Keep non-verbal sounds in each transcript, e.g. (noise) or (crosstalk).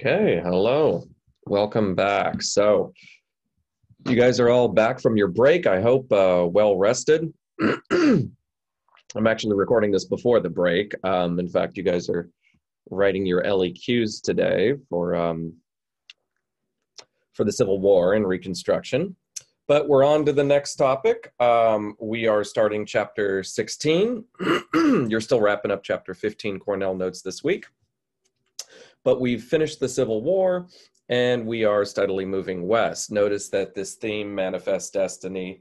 Okay, hello. Welcome back. So, you guys are all back from your break. I hope uh, well rested. (clears throat) I'm actually recording this before the break. Um, in fact, you guys are writing your LEQs today for um, for the Civil War and Reconstruction. But we're on to the next topic. Um, we are starting chapter 16. (clears throat) You're still wrapping up chapter 15 Cornell notes this week. But we've finished the Civil War and we are steadily moving west. Notice that this theme, Manifest Destiny,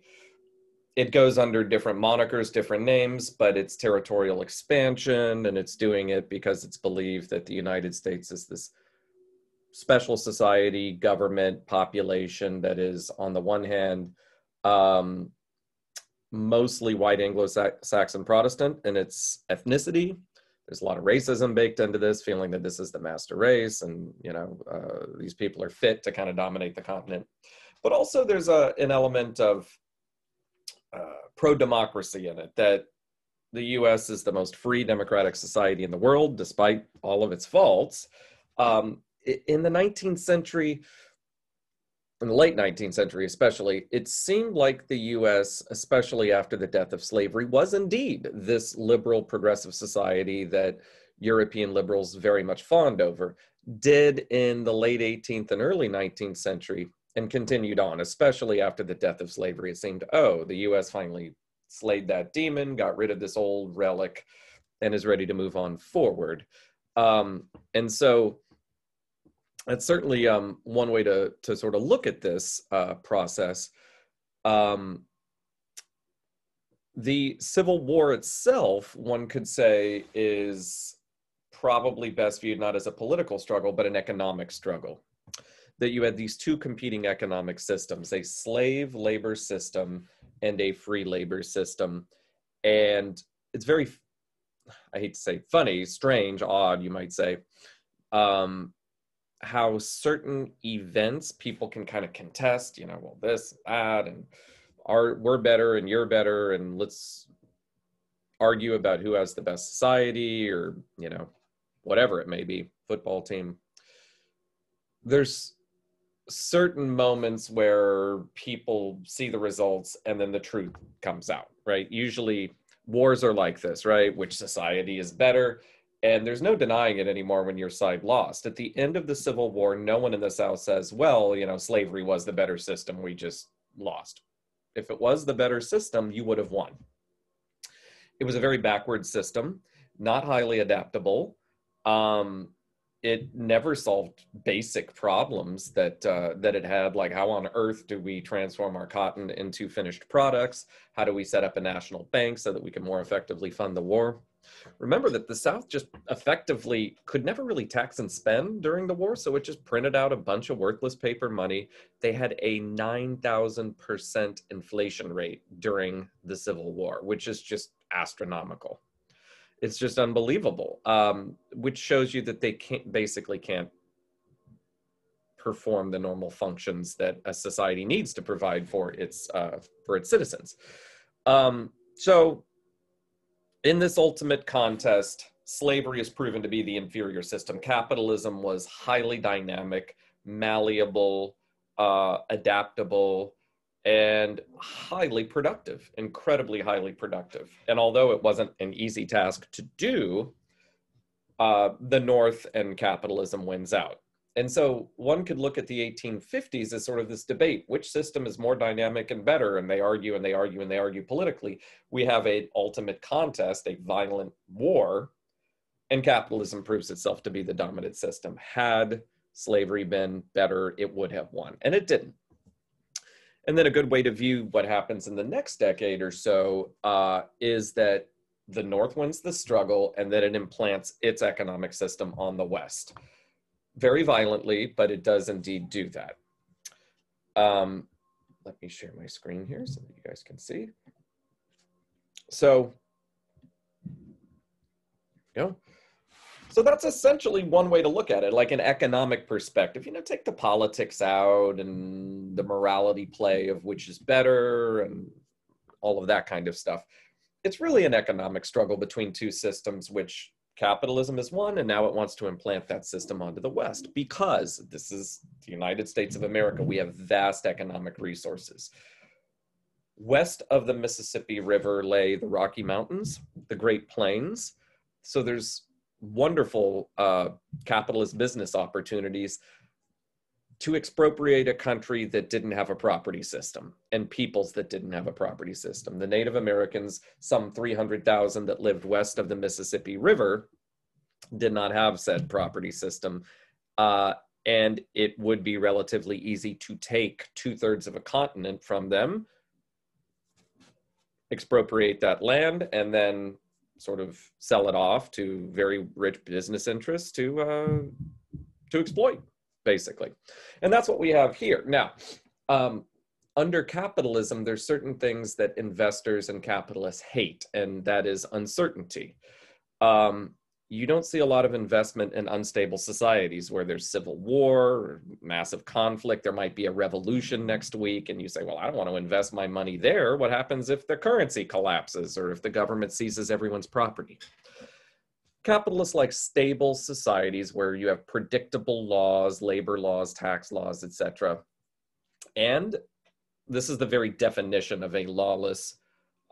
it goes under different monikers, different names, but it's territorial expansion and it's doing it because it's believed that the United States is this special society, government, population that is, on the one hand, um, mostly white Anglo Saxon Protestant in its ethnicity. There's a lot of racism baked into this, feeling that this is the master race and, you know, uh, these people are fit to kind of dominate the continent. But also, there's a, an element of uh, pro democracy in it that the US is the most free democratic society in the world, despite all of its faults. Um, in the 19th century, in the late 19th century especially, it seemed like the US, especially after the death of slavery, was indeed this liberal progressive society that European liberals very much fawned over, did in the late 18th and early 19th century and continued on, especially after the death of slavery. It seemed, oh, the US finally slayed that demon, got rid of this old relic, and is ready to move on forward. Um, and so that's certainly um, one way to to sort of look at this uh, process. Um, the Civil War itself, one could say, is probably best viewed not as a political struggle, but an economic struggle. That you had these two competing economic systems a slave labor system and a free labor system. And it's very, I hate to say funny, strange, odd, you might say, um, how certain events people can kind of contest, you know, well, this, that, and are we're better and you're better, and let's argue about who has the best society or, you know, whatever it may be, football team. There's certain moments where people see the results and then the truth comes out, right? Usually wars are like this, right? Which society is better? And there's no denying it anymore when your side lost. At the end of the Civil War, no one in the South says, well, you know, slavery was the better system. We just lost. If it was the better system, you would have won. It was a very backward system, not highly adaptable. Um, it never solved basic problems that uh, that it had, like how on earth do we transform our cotton into finished products? How do we set up a national bank so that we can more effectively fund the war? Remember that the South just effectively could never really tax and spend during the war, so it just printed out a bunch of worthless paper money. They had a 9,000% inflation rate during the Civil War, which is just astronomical. It's just unbelievable, um, which shows you that they can't basically can't perform the normal functions that a society needs to provide for its uh, for its citizens. Um, so in this ultimate contest, slavery is proven to be the inferior system. Capitalism was highly dynamic, malleable, uh, adaptable, and highly productive, incredibly highly productive. And although it wasn't an easy task to do, uh, the North and capitalism wins out. And so one could look at the 1850s as sort of this debate which system is more dynamic and better? And they argue and they argue and they argue politically. We have a ultimate contest, a violent war, and capitalism proves itself to be the dominant system. Had slavery been better, it would have won, and it didn't. And then a good way to view what happens in the next decade or so uh, is that the North wins the struggle and that it implants its economic system on the West very violently, but it does indeed do that. Um, let me share my screen here so that you guys can see. So, you know, so that's essentially one way to look at it, like an economic perspective. You know, take the politics out and the morality play of which is better and all of that kind of stuff. It's really an economic struggle between two systems which capitalism is one, and now it wants to implant that system onto the West because this is the United States of America. We have vast economic resources. West of the Mississippi River lay the Rocky Mountains, the Great Plains. So there's wonderful uh, capitalist business opportunities to expropriate a country that didn't have a property system and peoples that didn't have a property system. The Native Americans, some 300,000 that lived west of the Mississippi River, did not have said property system. Uh, and it would be relatively easy to take two thirds of a continent from them, expropriate that land, and then sort of sell it off to very rich business interests to uh, to exploit basically. And that's what we have here. Now, um, under capitalism, there's certain things that investors and capitalists hate, and that is uncertainty. Um, you don't see a lot of investment in unstable societies where there's civil war, massive conflict. There might be a revolution next week, and you say, Well, I don't want to invest my money there. What happens if the currency collapses or if the government seizes everyone's property? Capitalists like stable societies where you have predictable laws, labor laws, tax laws, etc. And this is the very definition of a lawless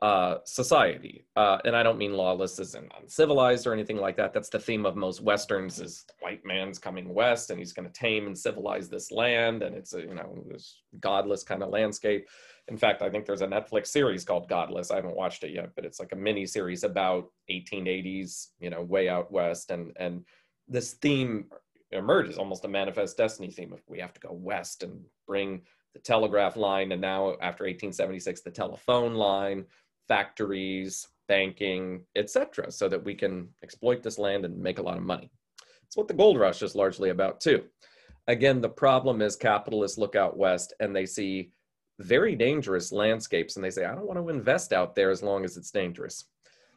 uh, society. Uh, and I don't mean lawless as in uncivilized or anything like that. That's the theme of most westerns is white man's coming west and he's going to tame and civilize this land. And it's a, you know, this godless kind of landscape. In fact, I think there's a Netflix series called Godless. I haven't watched it yet, but it's like a mini series about 1880s, you know, way out west, and and this theme emerges almost a manifest destiny theme of we have to go west and bring the telegraph line, and now after 1876, the telephone line, factories, banking, etc., so that we can exploit this land and make a lot of money. It's what the gold rush is largely about too. Again, the problem is capitalists look out west and they see very dangerous landscapes and they say, I don't want to invest out there as long as it's dangerous.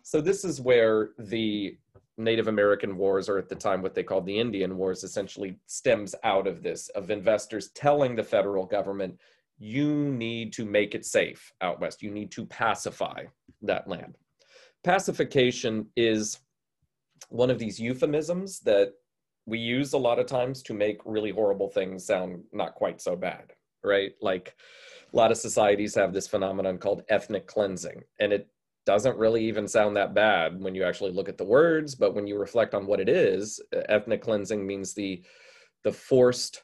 So this is where the Native American wars, or at the time what they called the Indian wars, essentially stems out of this, of investors telling the federal government, you need to make it safe out west. You need to pacify that land. Pacification is one of these euphemisms that we use a lot of times to make really horrible things sound not quite so bad, right? Like a lot of societies have this phenomenon called ethnic cleansing and it doesn't really even sound that bad when you actually look at the words but when you reflect on what it is ethnic cleansing means the the forced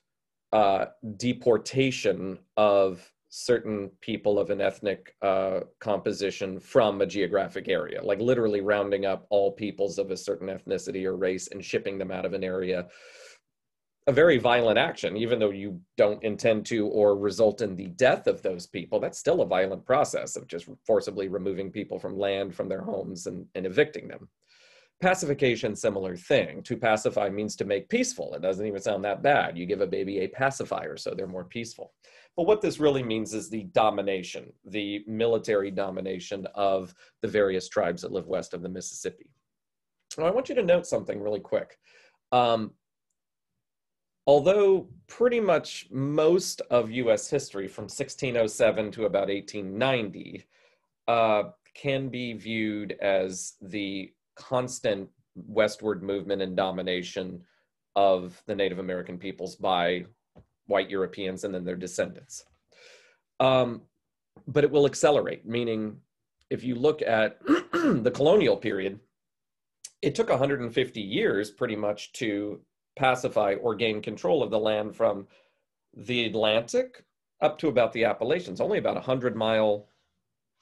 uh, deportation of certain people of an ethnic uh, composition from a geographic area, like literally rounding up all peoples of a certain ethnicity or race and shipping them out of an area a very violent action, even though you don't intend to or result in the death of those people. That's still a violent process of just forcibly removing people from land, from their homes, and, and evicting them. Pacification, similar thing. To pacify means to make peaceful. It doesn't even sound that bad. You give a baby a pacifier, so they're more peaceful. But what this really means is the domination, the military domination of the various tribes that live west of the Mississippi. Now, I want you to note something really quick. Um, although pretty much most of US history from 1607 to about 1890 uh, can be viewed as the constant westward movement and domination of the Native American peoples by white Europeans and then their descendants. Um, but it will accelerate, meaning if you look at (clears throat) the colonial period, it took 150 years pretty much to pacify or gain control of the land from the Atlantic up to about the Appalachians, only about a 100 mile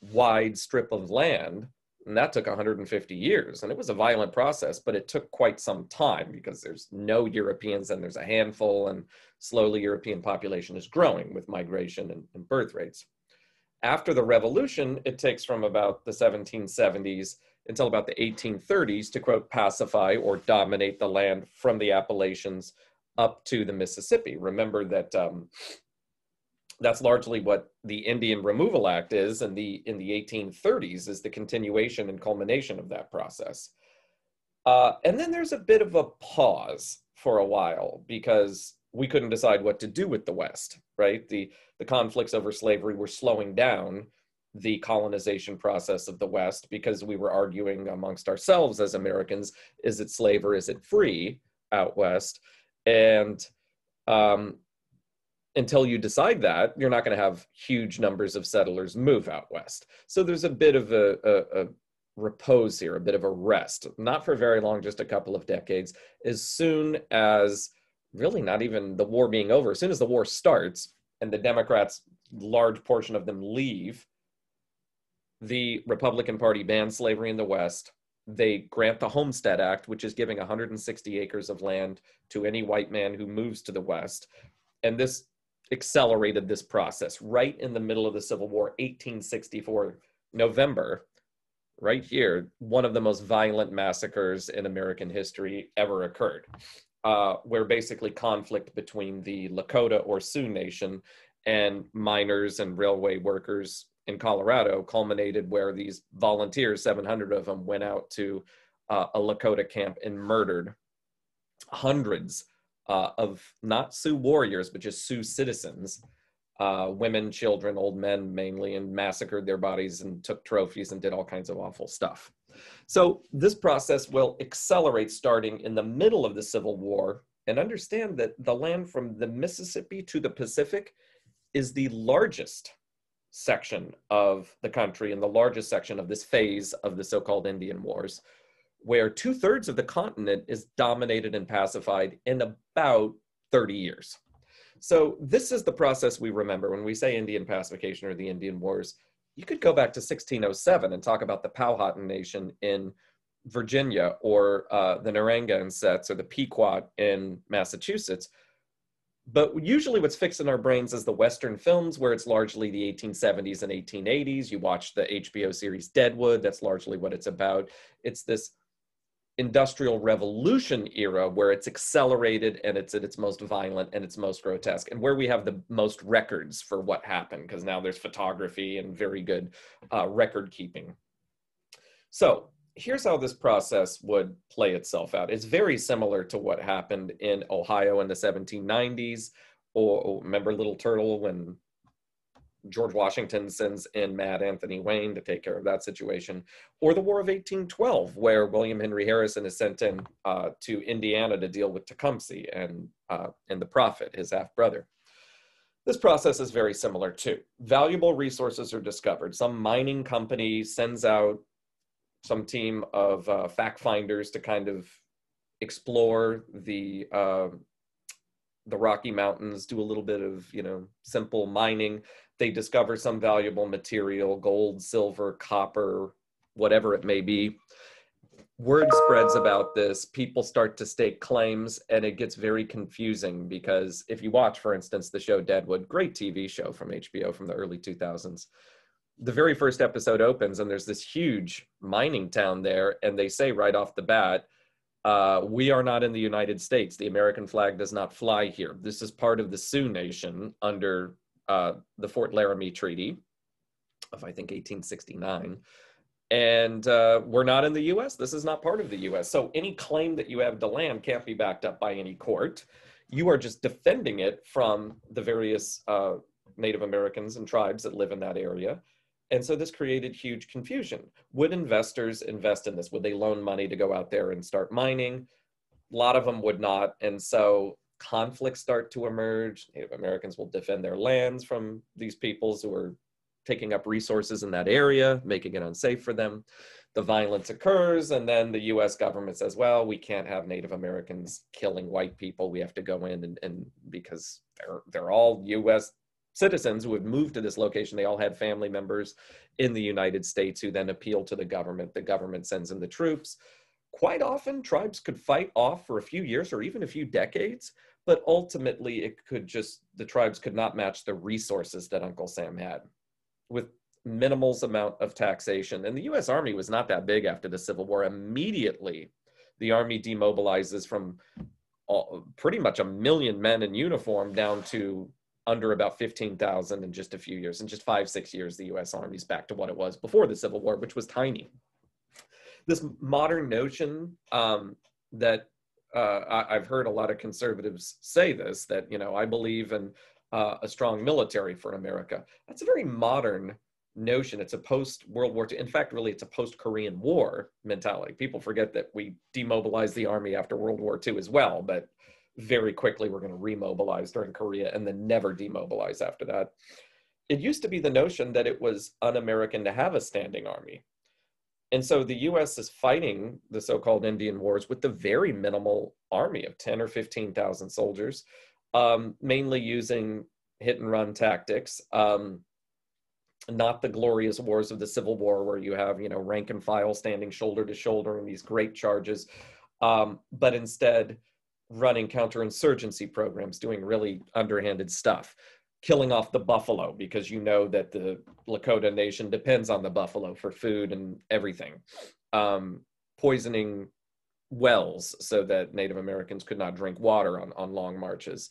wide strip of land. And that took 150 years. And it was a violent process, but it took quite some time because there's no Europeans and there's a handful, and slowly European population is growing with migration and, and birth rates. After the revolution, it takes from about the 1770s until about the 1830s to quote pacify or dominate the land from the Appalachians up to the Mississippi. Remember that um, that's largely what the Indian Removal Act is, and the in the 1830s is the continuation and culmination of that process. Uh, and then there's a bit of a pause for a while because we couldn't decide what to do with the West. Right, the the conflicts over slavery were slowing down the colonization process of the West because we were arguing amongst ourselves as Americans is it slave or is it free out West? And um, until you decide that, you're not going to have huge numbers of settlers move out West. So there's a bit of a, a, a repose here, a bit of a rest, not for very long, just a couple of decades. As soon as really not even the war being over, as soon as the war starts and the Democrats, large portion of them leave, the Republican Party bans slavery in the West. They grant the Homestead Act, which is giving 160 acres of land to any white man who moves to the West. And this accelerated this process right in the middle of the Civil War, 1864, November, right here, one of the most violent massacres in American history ever occurred, uh, where basically conflict between the Lakota or Sioux Nation and miners and railway workers in Colorado culminated where these volunteers, 700 of them, went out to uh, a Lakota camp and murdered hundreds uh, of not Sioux warriors, but just Sioux citizens, uh, women, children, old men mainly, and massacred their bodies and took trophies and did all kinds of awful stuff. So this process will accelerate starting in the middle of the Civil War. And understand that the land from the Mississippi to the Pacific is the largest section of the country and the largest section of this phase of the so-called Indian Wars where two thirds of the continent is dominated and pacified in about 30 years. So this is the process we remember when we say Indian pacification or the Indian Wars. You could go back to 1607 and talk about the Powhatan Nation in Virginia or uh, the Narragansetts or the Pequot in Massachusetts. But usually what's fixed in our brains is the Western films where it's largely the 1870s and 1880s. You watch the HBO series Deadwood, that's largely what it's about. It's this industrial revolution era where it's accelerated and it's at its most violent and its most grotesque and where we have the most records for what happened because now there's photography and very good uh, record keeping. So here's how this process would play itself out. It's very similar to what happened in ohio in the 1790s or, remember little turtle when George Washington sends in Mad Anthony Wayne to take care of that situation, or the War of 1812, where William Henry Harrison is sent in uh, to Indiana to deal with Tecumseh and, uh, and the Prophet, his half brother. This process is very similar too. Valuable resources are discovered. Some mining company sends out some team of uh, fact finders to kind of explore the uh, the Rocky Mountains, do a little bit of you know simple mining they discover some valuable material gold silver copper whatever it may be. Word spreads about this. People start to stake claims and it gets very confusing because if you watch for instance the show deadwood great tv show from hbo from the early 2000s the very first episode opens and there's this huge mining town there and they say right off the bat uh, we are not in the united states. The american flag does not fly here. This is part of the sioux nation under uh, the Fort Laramie Treaty of, I think, 1869. And uh, we're not in the US. This is not part of the US. So any claim that you have to land can't be backed up by any court. You are just defending it from the various uh, Native Americans and tribes that live in that area. And so this created huge confusion. Would investors invest in this? Would they loan money to go out there and start mining? A lot of them would not. And so conflicts start to emerge. Native Americans will defend their lands from these peoples who are taking up resources in that area, making it unsafe for them. The violence occurs, and then the US government says, well, we can't have Native Americans killing white people. We have to go in and, and because they're, they're all US citizens who have moved to this location, they all had family members in the United States who then appeal to the government. The government sends in the troops. Quite often, tribes could fight off for a few years or even a few decades but ultimately it could just the tribes could not match the resources that uncle sam had with minimal amount of taxation and the us army was not that big after the civil war immediately the army demobilizes from all, pretty much a million men in uniform down to under about 15,000 in just a few years. In just five, six years, the US Army's back to what it was before the Civil War, which was tiny. This modern notion um, that uh, I, have heard a lot of conservatives say this that you know I believe in uh, a strong military for America. That's a very modern notion. It's a post World War II. In fact, really, it's a post Korean War mentality. People forget that we demobilized the army after World War II as well, but very quickly we're going to remobilize during Korea and then never demobilize after that. It used to be the notion that it was un American to have a standing army. And so the US is fighting the so called Indian Wars with the very minimal army of 10 or 15,000 soldiers, um, mainly using hit and run tactics. Um, not the glorious wars of the Civil War where you have, you know, rank and file standing shoulder to shoulder in these great charges, um, but instead running counterinsurgency programs, doing really underhanded stuff, killing off the buffalo because you know that the Lakota Nation depends on the buffalo for food and everything, um, poisoning wells so that Native Americans could not drink water on, on long marches.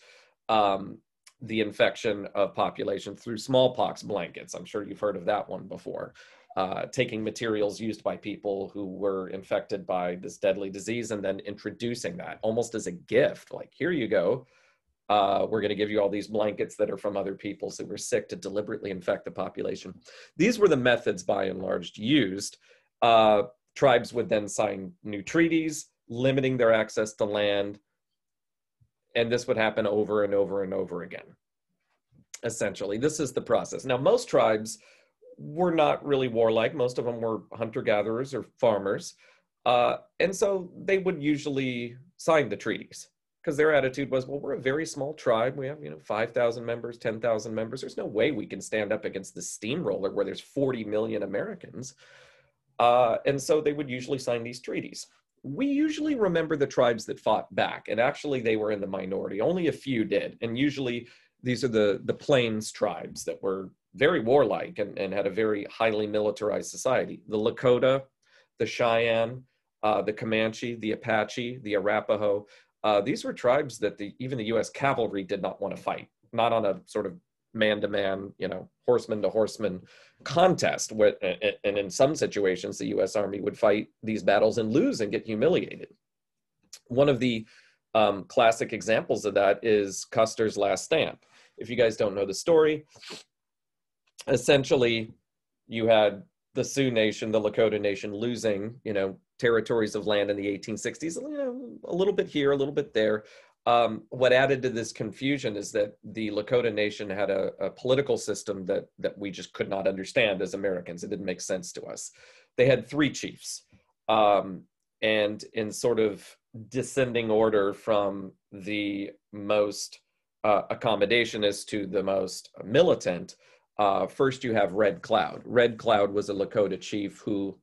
Um, the infection of population through smallpox blankets. I'm sure you've heard of that one before. Uh, taking materials used by people who were infected by this deadly disease and then introducing that almost as a gift like here you go uh, we're going to give you all these blankets that are from other people who were sick to deliberately infect the population. These were the methods by and large used. Uh, tribes would then sign new treaties limiting their access to land. And this would happen over and over and over again essentially. This is the process. Now most tribes were not really warlike. Most of them were hunter gatherers or farmers. Uh, and so they would usually sign the treaties because their attitude was, well, we're a very small tribe. We have, you know, 5,000 members, 10,000 members. There's no way we can stand up against the steamroller where there's 40 million Americans. Uh, and so they would usually sign these treaties. We usually remember the tribes that fought back, and actually they were in the minority. Only a few did. And usually these are the, the plains tribes that were very warlike and, and had a very highly militarized society. The Lakota, the Cheyenne, uh, the Comanche, the Apache, the Arapaho. Uh, these were tribes that the, even the U.S. cavalry did not want to fight, not on a sort of man-to-man, you know, horseman-to-horseman contest. With, and in some situations, the U.S. Army would fight these battles and lose and get humiliated. One of the um, classic examples of that is Custer's Last Stand. If you guys don't know the story, essentially you had the Sioux Nation, the Lakota Nation losing, you know, territories of land in the 1860s, you know, a little bit here, a little bit there. Um, what added to this confusion is that the Lakota Nation had a, a, political system that that we just could not understand as Americans. It didn't make sense to us. They had three chiefs, um, and in sort of descending order from the most uh, accommodationist to the most militant, uh, first, you have Red Cloud. Red Cloud was a Lakota chief who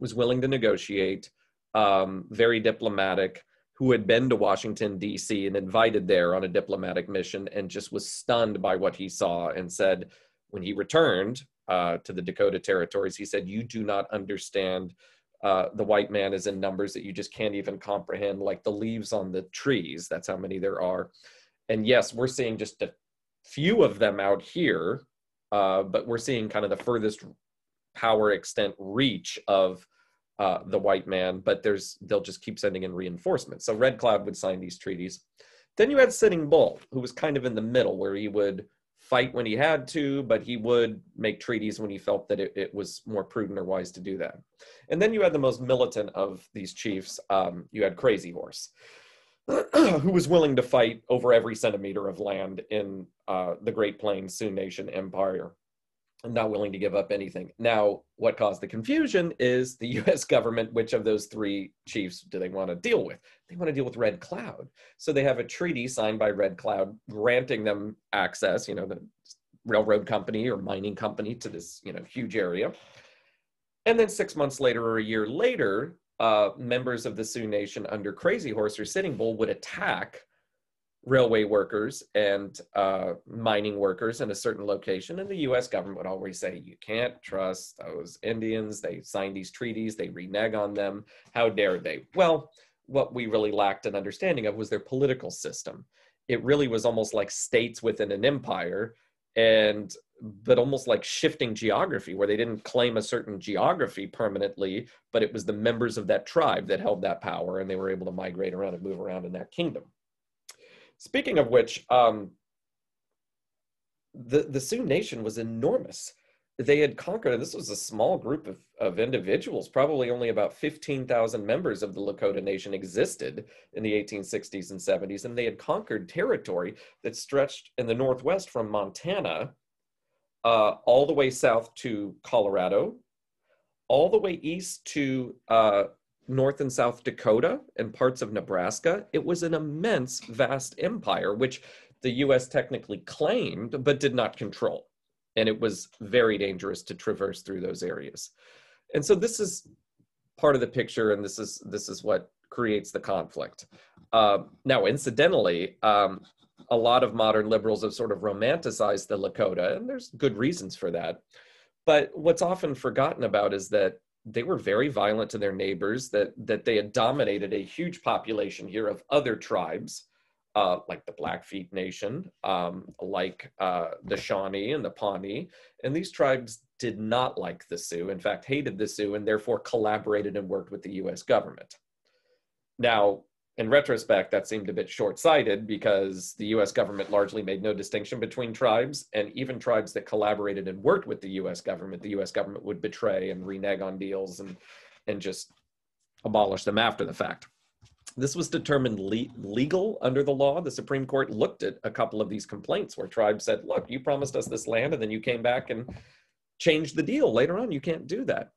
was willing to negotiate, um, very diplomatic, who had been to Washington, D.C., and invited there on a diplomatic mission, and just was stunned by what he saw and said, when he returned uh, to the Dakota territories, he said, You do not understand. Uh, the white man is in numbers that you just can't even comprehend, like the leaves on the trees. That's how many there are. And yes, we're seeing just a few of them out here uh, but we're seeing kind of the furthest power extent reach of uh, the white man, but there's they'll just keep sending in reinforcements. So Red Cloud would sign these treaties. Then you had Sitting Bull, who was kind of in the middle, where he would fight when he had to, but he would make treaties when he felt that it, it was more prudent or wise to do that. And then you had the most militant of these chiefs. Um, you had Crazy Horse. (clears throat) who was willing to fight over every centimeter of land in uh, the Great Plains Sioux Nation Empire not willing to give up anything. Now, what caused the confusion is the (laughs) US government, which of those three chiefs do they want to deal with? They want to deal with Red Cloud. So they have a treaty signed by Red Cloud granting them access, you know, the railroad company or mining company to this, you know, huge area. And then six months later or a year later, uh, members of the Sioux Nation under Crazy Horse or Sitting Bull would attack railway workers and uh, mining workers in a certain location. And the US government would always say, you can't trust those Indians. They signed these treaties, they renege on them. How dare they? Well, what we really lacked an understanding of was their political system. It really was almost like states within an empire and but almost like shifting geography where they didn't claim a certain geography permanently but it was the members of that tribe that held that power and they were able to migrate around and move around in that kingdom speaking of which um, the, the sioux nation was enormous. They had conquered, and this was a small group of, of individuals, probably only about 15,000 members of the Lakota Nation existed in the 1860s and 70s, and they had conquered territory that stretched in the Northwest from Montana uh, all the way south to Colorado, all the way east to uh, North and South Dakota and parts of Nebraska. It was an immense, vast empire, which the US technically claimed but did not control and it was very dangerous to traverse through those areas. And so this is part of the picture, and this is this is what creates the conflict. Uh, now, incidentally, um, a lot of modern liberals have sort of romanticized the Lakota, and there's good reasons for that. But what's often forgotten about is that they were very violent to their neighbors, that, that they had dominated a huge population here of other tribes, uh, like the Blackfeet Nation, um, like uh, the Shawnee and the Pawnee. And these tribes did not like the Sioux, in fact, hated the Sioux, and therefore collaborated and worked with the US government. Now, in retrospect, that seemed a bit short sighted because the US government largely made no distinction between tribes, and even tribes that collaborated and worked with the US government, the US government would betray and renege on deals and, and just abolish them after the fact this was determined le- legal under the law. The Supreme Court looked at a couple of these complaints where tribes said, look, you promised us this land and then you came back and changed the deal later on. You can't do that.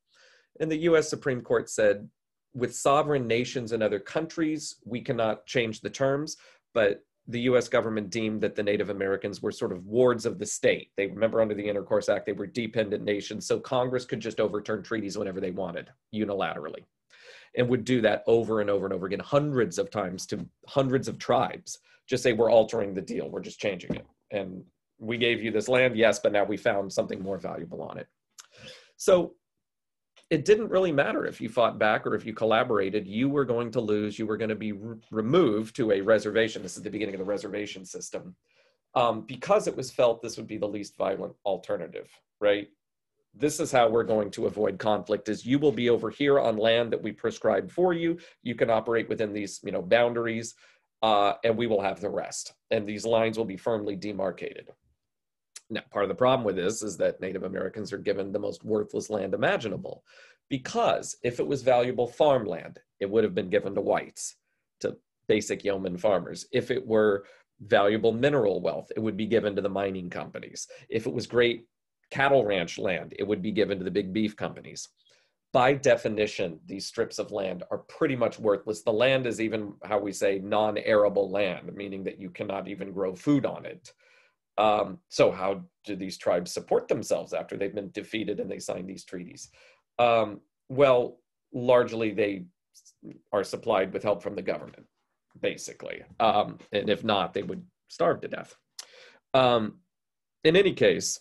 And the US Supreme Court said, with sovereign nations and other countries, we cannot change the terms, but the US government deemed that the Native Americans were sort of wards of the state. They remember under the Intercourse Act, they were dependent nations, so Congress could just overturn treaties whenever they wanted unilaterally and would do that over and over and over again, hundreds of times to hundreds of tribes. Just say, we're altering the deal, we're just changing it. And we gave you this land, yes, but now we found something more valuable on it. So it didn't really matter if you fought back or if you collaborated, you were going to lose, you were going to be re- removed to a reservation. This is the beginning of the reservation system. Um, because it was felt this would be the least violent alternative, right? this is how we're going to avoid conflict is you will be over here on land that we prescribe for you you can operate within these you know boundaries uh, and we will have the rest and these lines will be firmly demarcated now part of the problem with this is that native americans are given the most worthless land imaginable because if it was valuable farmland it would have been given to whites to basic yeoman farmers if it were valuable mineral wealth it would be given to the mining companies if it was great cattle ranch land, it would be given to the big beef companies. By definition, these strips of land are pretty much worthless. The land is even how we say non arable land, meaning that you cannot even grow food on it. Um, so, how do these tribes support themselves after they've been defeated and they sign these treaties? Um, well, largely they are supplied with help from the government, basically. Um, and if not, they would starve to death. Um, in any case,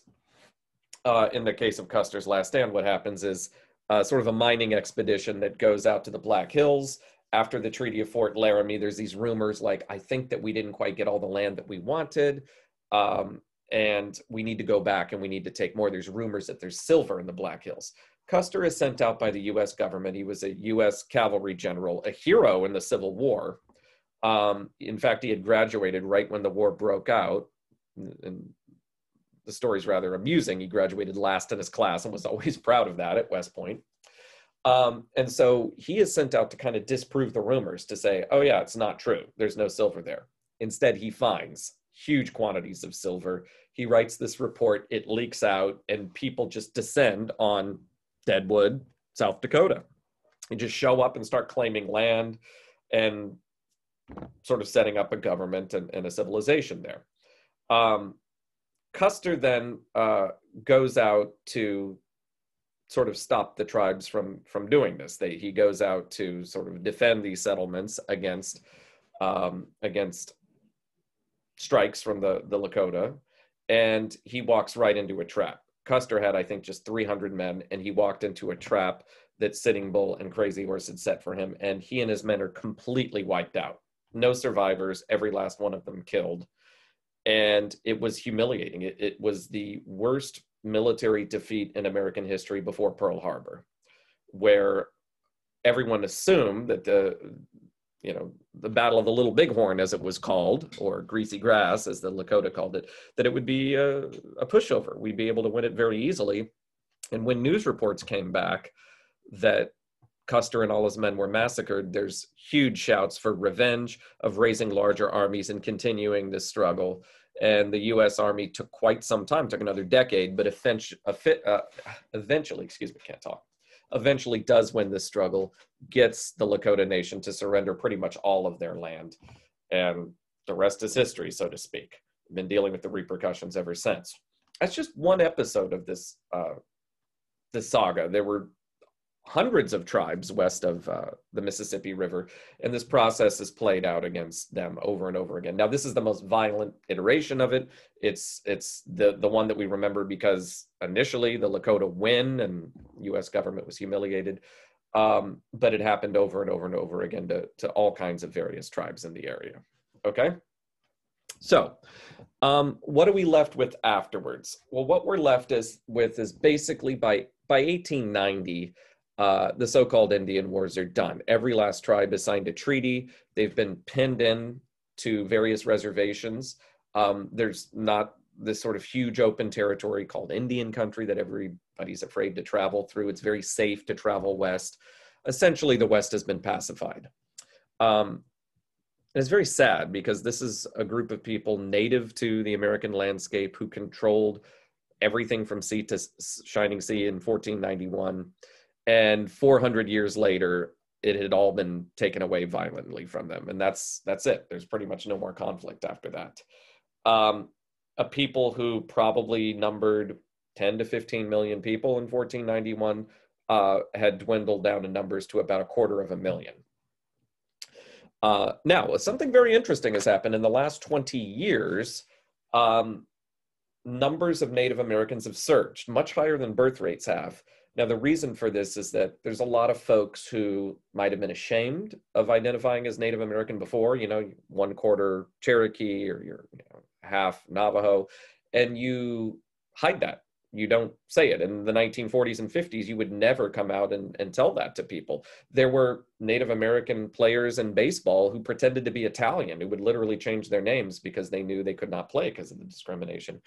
uh, in the case of Custer's Last Stand, what happens is uh, sort of a mining expedition that goes out to the Black Hills. After the Treaty of Fort Laramie, there's these rumors like, I think that we didn't quite get all the land that we wanted. Um, and we need to go back and we need to take more. There's rumors that there's silver in the Black Hills. Custer is sent out by the US government. He was a US cavalry general, a hero in the Civil War. Um, in fact, he had graduated right when the war broke out. And the story's rather amusing. He graduated last in his class and was (laughs) always proud of that at West Point. Um, and so he is sent out to kind of disprove the rumors to say, oh, yeah, it's not true. There's no silver there. Instead, he finds huge quantities of silver. He writes this report, it leaks out, and people just descend on Deadwood, South Dakota. They just show up and start claiming land and sort of setting up a government and, and a civilization there. Um, Custer then uh, goes out to sort of stop the tribes from from doing this. They, he goes out to sort of defend these settlements against um, against strikes from the the Lakota, and he walks right into a trap. Custer had, I think, just 300 men, and he walked into a trap that Sitting Bull and Crazy Horse had set for him, and he and his men are completely wiped out. No survivors, every last one of them killed and it was humiliating. It, it was the worst military defeat in American history before Pearl Harbor, where everyone assumed that the you know the battle of the little bighorn as it was called or greasy grass as the lakota called it that it would be a, a pushover we'd be able to win it very easily And when news reports came back that Custer and all his men were massacred, there's huge shouts for revenge, of raising larger armies and continuing this struggle. And the U.S. Army took quite some time, took another decade, but uh, eventually, excuse me, can't talk, eventually does win this struggle, gets the Lakota Nation to surrender pretty much all of their land. And the rest is history, so to speak. Been dealing with the repercussions ever since. That's just one episode of this uh, this saga. There were hundreds of tribes west of uh, the Mississippi River, and this process is played out against them over and over again. Now, this is the most violent iteration of it. It's it's the the one that we remember because initially the Lakota win and U.S. government was humiliated, um, but it happened over and over and over again to to all kinds of various tribes in the area. Okay, so. Um, what are we left with afterwards? Well, what we're left is with is basically by by 1890, uh, the so-called Indian Wars are done. Every last tribe has signed a treaty. They've been pinned in to various reservations. Um, there's not this sort of huge open territory called Indian country that everybody's afraid to travel through. It's very safe to travel west. Essentially, the West has been pacified. Um, it's very sad because this is a group of people native to the American landscape who controlled everything from sea to shining sea in 1491 and 400 years later it had all been taken away violently from them. And that's that's it. There's pretty much no more conflict after that. Um, a people who probably numbered 10 to 15 million people in 1491 uh, had dwindled down in numbers to about a quarter of a million. Uh, now something very interesting has happened in the last 20 years. Um, numbers of native americans have surged much higher than birth rates have now, the reason for this is that there's a lot of folks who might have been ashamed of identifying as Native American before, you know, one quarter Cherokee or you're you know, half Navajo, and you hide that. You don't say it. In the 1940s and 50s, you would never come out and, and tell that to people. There were Native American players in baseball who pretended to be Italian, who would literally change their names because they knew they could not play because of the discrimination.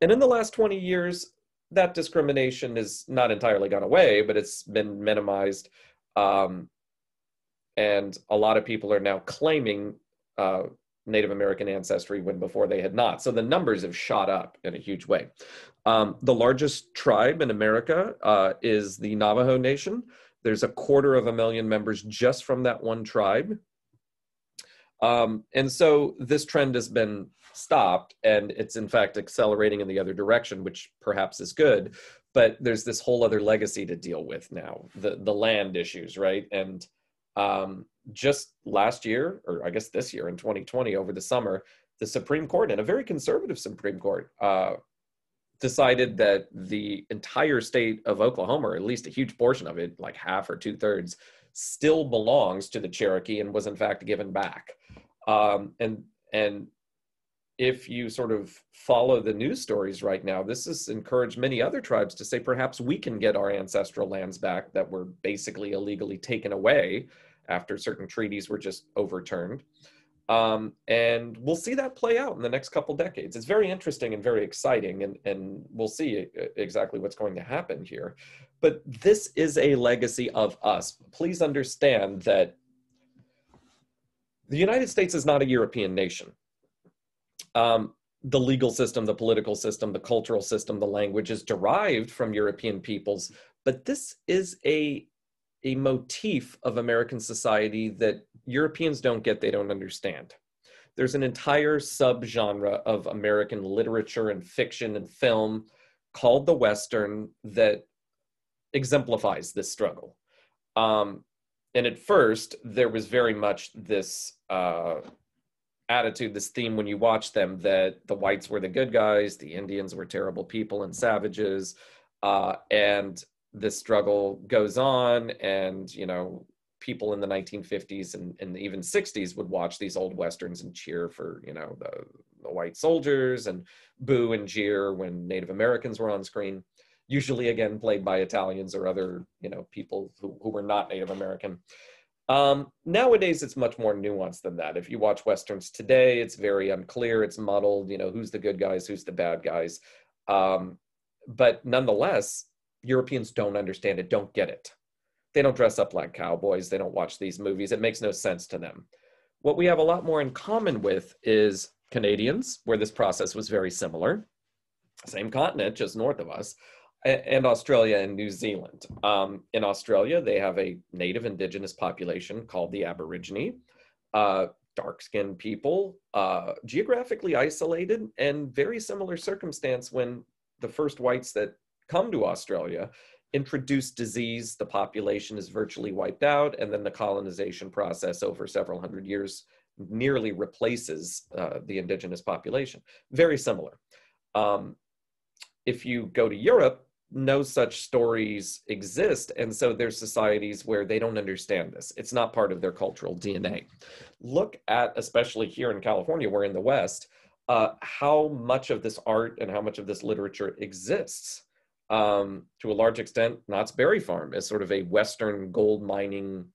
And in the last 20 years, that discrimination is not entirely gone away, but it's been minimized. Um, and a lot of people are now claiming uh, Native American ancestry when before they had not. So the numbers have shot up in a huge way. Um, the largest tribe in America uh, is the Navajo Nation. There's a quarter of a million members just from that one tribe. Um, and so this trend has been stopped and it's in fact accelerating in the other direction which perhaps is good but there's this whole other legacy to deal with now the the land issues right? And um, just last year or i guess this year in 2020 over the summer the supreme court and a very conservative supreme court uh, decided that the entire state of oklahoma or at least a huge portion of it like half or two-thirds still belongs to the cherokee and was in fact given back. Um, and and if you sort of follow the news stories right now, this has encouraged many other tribes to say perhaps we can get our ancestral lands back that were basically illegally taken away after certain treaties were just overturned. Um, and we'll see that play out in the next couple decades. It's very interesting and very exciting, and, and we'll see exactly what's going to happen here. But this is a legacy of us. Please understand that the United States is not a European nation um, the legal system, the political system, the cultural system, the language is derived from European peoples, but this is a a motif of American society that Europeans don't get, they don't understand. There's an entire subgenre of American literature and fiction and film called the Western that exemplifies this struggle. Um, and at first, there was very much this uh, attitude, this theme when you watch them that the whites were the good guys, the Indians were terrible people and savages, uh, and this struggle goes on, and you know people in the 1950s and, and even 60s would watch these old westerns and cheer for you know the, the white soldiers and boo and jeer when Native Americans were on screen. Usually, again, played by Italians or other, you know, people who, who were not Native American. Um, nowadays, it's much more nuanced than that. If you watch westerns today, it's very unclear. It's muddled. You know, who's the good guys, who's the bad guys. Um, but nonetheless, Europeans don't understand it, don't get it. They don't dress up like cowboys, they don't watch these movies. It makes no sense to them. What we have a lot more in common with is Canadians, where this process was very similar, same continent, just north of us, and Australia and New Zealand. Um, in Australia, they have a native indigenous population called the Aborigine, uh, dark skinned people, uh, geographically isolated, and very similar circumstance when the first whites that come to Australia introduce disease, the population is virtually wiped out, and then the colonization process over several hundred years nearly replaces uh, the indigenous population. Very similar. Um, if you go to Europe, no such stories exist. And so there's societies where they don't understand this. It's not part of their cultural DNA. Look at, especially here in California, we're in the West, uh, how much of this art and how much of this literature exists. Um, to a large extent, Knott's Berry Farm is sort of a Western gold mining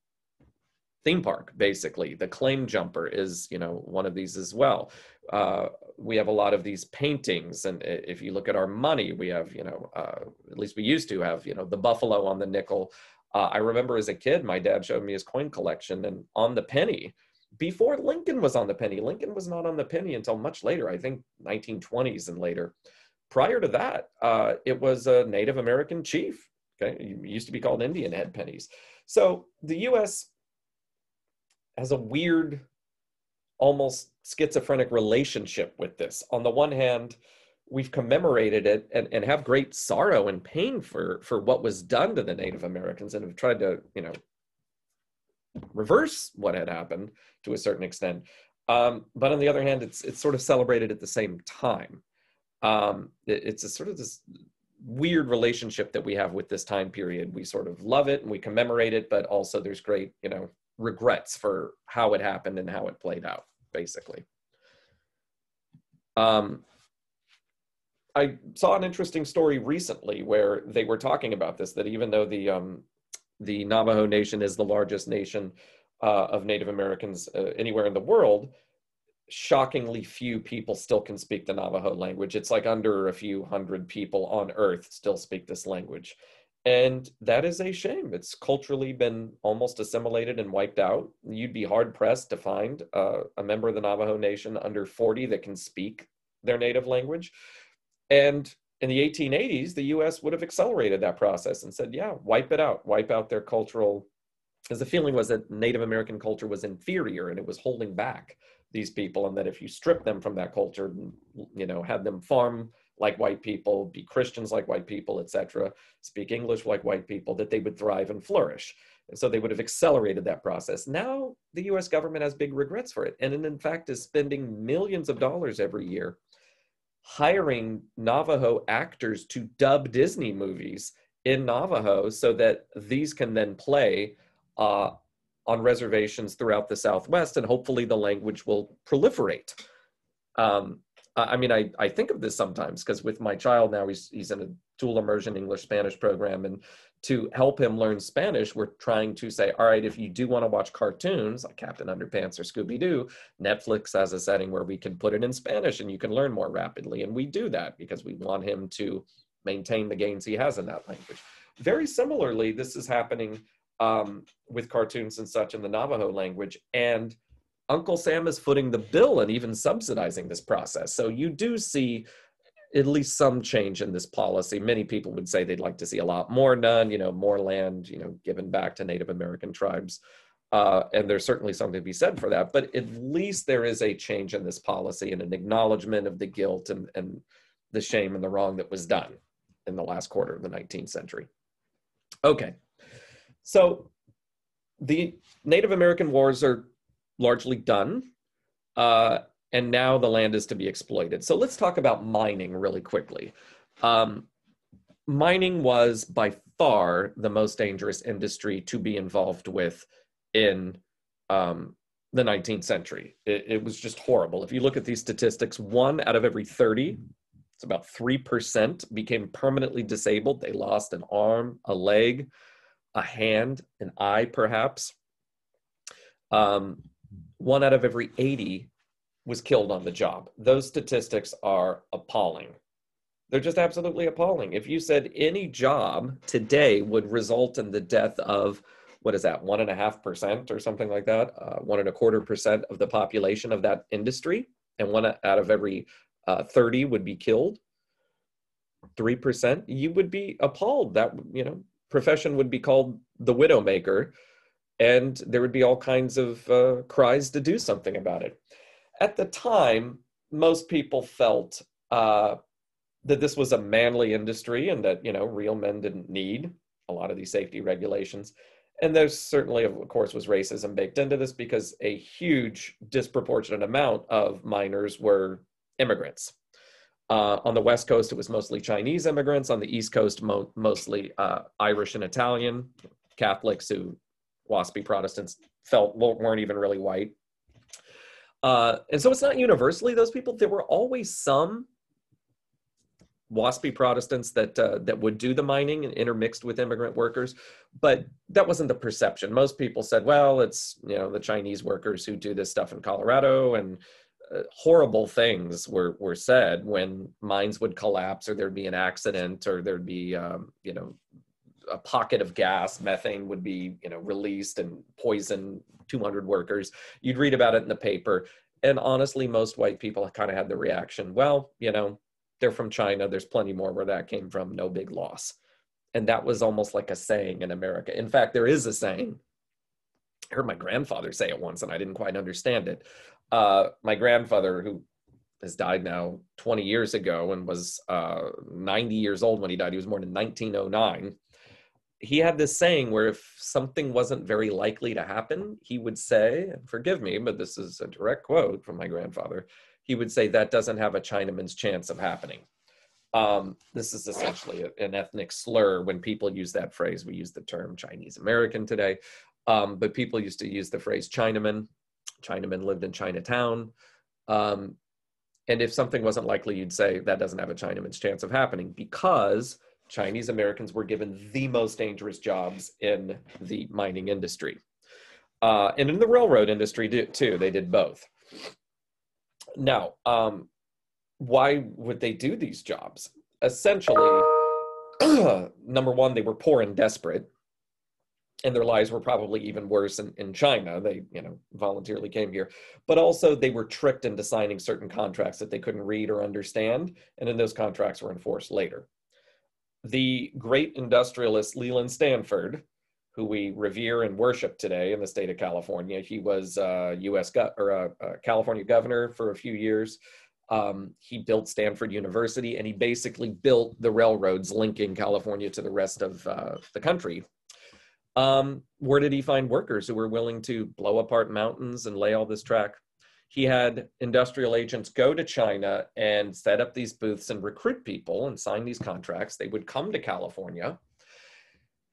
theme park, basically. The Claim Jumper is, you know, one of these as well. Uh, we have a lot of these paintings, and if you look at our money, we have, you know, uh, at least we used to have, you know, the buffalo on the nickel. Uh, I remember as a kid, my dad showed me his coin collection, and on the penny, before Lincoln was on the penny. Lincoln was not on the penny until much later, I think 1920s and later. Prior to that, uh, it was a Native American chief. Okay, it used to be called Indian head pennies. So the U.S. has a weird, almost schizophrenic relationship with this. On the one hand, we've commemorated it and, and have great sorrow and pain for for what was done to the Native Americans and have tried to, you know, reverse what had happened to a certain extent. Um, but on the other hand, it's it's sort of celebrated at the same time. Um, it, it's a sort of this weird relationship that we have with this time period. We sort of love it and we commemorate it, but also there's great, you know, regrets for how it happened and how it played out, basically. Um, I saw an interesting story recently where they were talking about this that even though the um, the Navajo Nation is the largest nation uh, of Native Americans uh, anywhere in the world, shockingly few people still can speak the Navajo language. It's like under a few hundred people on earth still speak this language. And that is a shame. It's culturally been almost assimilated and wiped out. You'd be hard pressed to find uh, a member of the Navajo Nation under 40 that can speak their native language. And in the 1880s, the US would have accelerated that process and said, yeah, wipe it out, wipe out their cultural. Because the feeling was that Native American culture was inferior and it was holding back these people, and that if you strip them from that culture, you know, have them farm like white people, be Christians like white people, etc., speak English like white people, that they would thrive and flourish. And so they would have accelerated that process. Now the US government has big regrets for it, and in fact is spending millions of dollars every year hiring Navajo actors to dub Disney movies in Navajo so that these can then play uh, on reservations throughout the Southwest, and hopefully the language will proliferate. Um, I mean, I, I think of this sometimes because with my child now, he's, he's in a dual immersion English Spanish program. And to help him learn Spanish, we're trying to say, all right, if you do want to watch cartoons like Captain Underpants or Scooby Doo, Netflix has a setting where we can put it in Spanish and you can learn more rapidly. And we do that because we want him to maintain the gains he has in that language. Very similarly, this is happening um, with cartoons and such in the Navajo language. And Uncle Sam is footing the bill and even subsidizing this process. So you do see at least some change in this policy. Many people would say they'd like to see a lot more done, you know, more land, you know, given back to Native American tribes. Uh, and there's certainly something to be said for that. But at least there is a change in this policy and an acknowledgement of the guilt and, and the shame and the wrong that was done in the last quarter of the 19th century. Okay, so the Native American wars are largely done. Uh, and now the land is to be exploited. So let's talk about mining really quickly. Um, mining was by far the most dangerous industry to be involved with in um, the 19th century. It, it, was just horrible. If you look at these statistics, one out of every 30, it's about 3%, became permanently disabled. They lost an arm, a leg, a hand, an eye, perhaps. Um, one out of every 80 was killed on the job. Those statistics are appalling. They're just absolutely appalling. If you said any job today would result in the death of what is that one and a half percent or something like that, uh, one and a quarter percent of the population of that industry, and one out of every uh, 30 would be killed, three percent, you would be appalled. That you know profession would be called the widowmaker, and there would be all kinds of uh, cries to do something about it. At the time, most people felt uh, that this was a manly industry and that you know real men didn't need a lot of these safety regulations. And there certainly of course was racism baked into this because a huge disproportionate amount of miners were immigrants. Uh, on the west coast it was mostly chinese immigrants. On the east coast mo- mostly uh, irish and italian catholics who waspy protestants felt weren't even really white uh, and so it's not universally those people there were always some waspy Protestants that uh, that would do the mining and intermixed with immigrant workers, but that wasn't the perception. Most people said, "Well, it's you know the Chinese workers who do this stuff in Colorado," and uh, horrible things were were said when mines would collapse or there'd be an accident or there'd be um, you know a pocket of gas, methane would be you know released and poison 200 workers. You'd read about it in the paper. And honestly, most white people kind of had the reaction, well, you know, they're from China. There's plenty more where that came from. No big loss. And that was almost like a saying in America. In fact, there is a saying. I heard my grandfather say it once and I didn't quite understand it. Uh, my grandfather, who has died now 20 years ago and was uh, 90 years old when he died, he was born in 1909. He had this saying where if something wasn't very likely to happen, he would say, forgive me, but this is a direct quote from my grandfather he would say that doesn't have a Chinaman's chance of happening. Um, this is essentially a, an ethnic slur when people use that phrase. We use the term Chinese American today, um, but people used to use the phrase Chinaman. Chinaman lived in Chinatown. Um, and if something wasn't likely, you'd say that doesn't have a Chinaman's chance of happening because Chinese Americans were given the most dangerous jobs in the mining industry. Uh, and in the railroad industry too, they did both. Now, um, why would they do these jobs? Essentially, (clears throat) number one, they were poor and desperate, and their lives were probably even worse in, in China. They, you know, voluntarily came here, but also they were tricked into signing certain contracts that they couldn't read or understand, and then those contracts were enforced later. The great industrialist Leland Stanford, who we revere and worship today in the state of California. He was uh, U.S. Go- or uh, uh, California governor for a few years. Um, he built Stanford University, and he basically built the railroads linking California to the rest of uh, the country. Um, where did he find workers who were willing to blow apart mountains and lay all this track? He had industrial agents go to China and set up these booths and recruit people and sign these contracts. They would come to California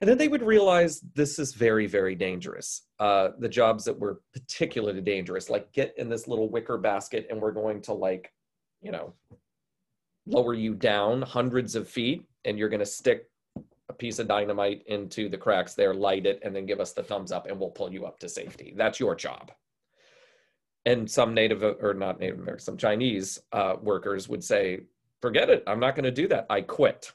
and then they would realize this is very, very dangerous. Uh, the jobs that were particularly dangerous, like get in this little wicker basket and we're going to like, you know, lower you down hundreds of feet and you're going to stick a piece of dynamite into the cracks there, light it, and then give us the thumbs up and we'll pull you up to safety. That's your job. And some Native or not Native American, some Chinese uh, workers would say, forget it. I'm not going to do that. I quit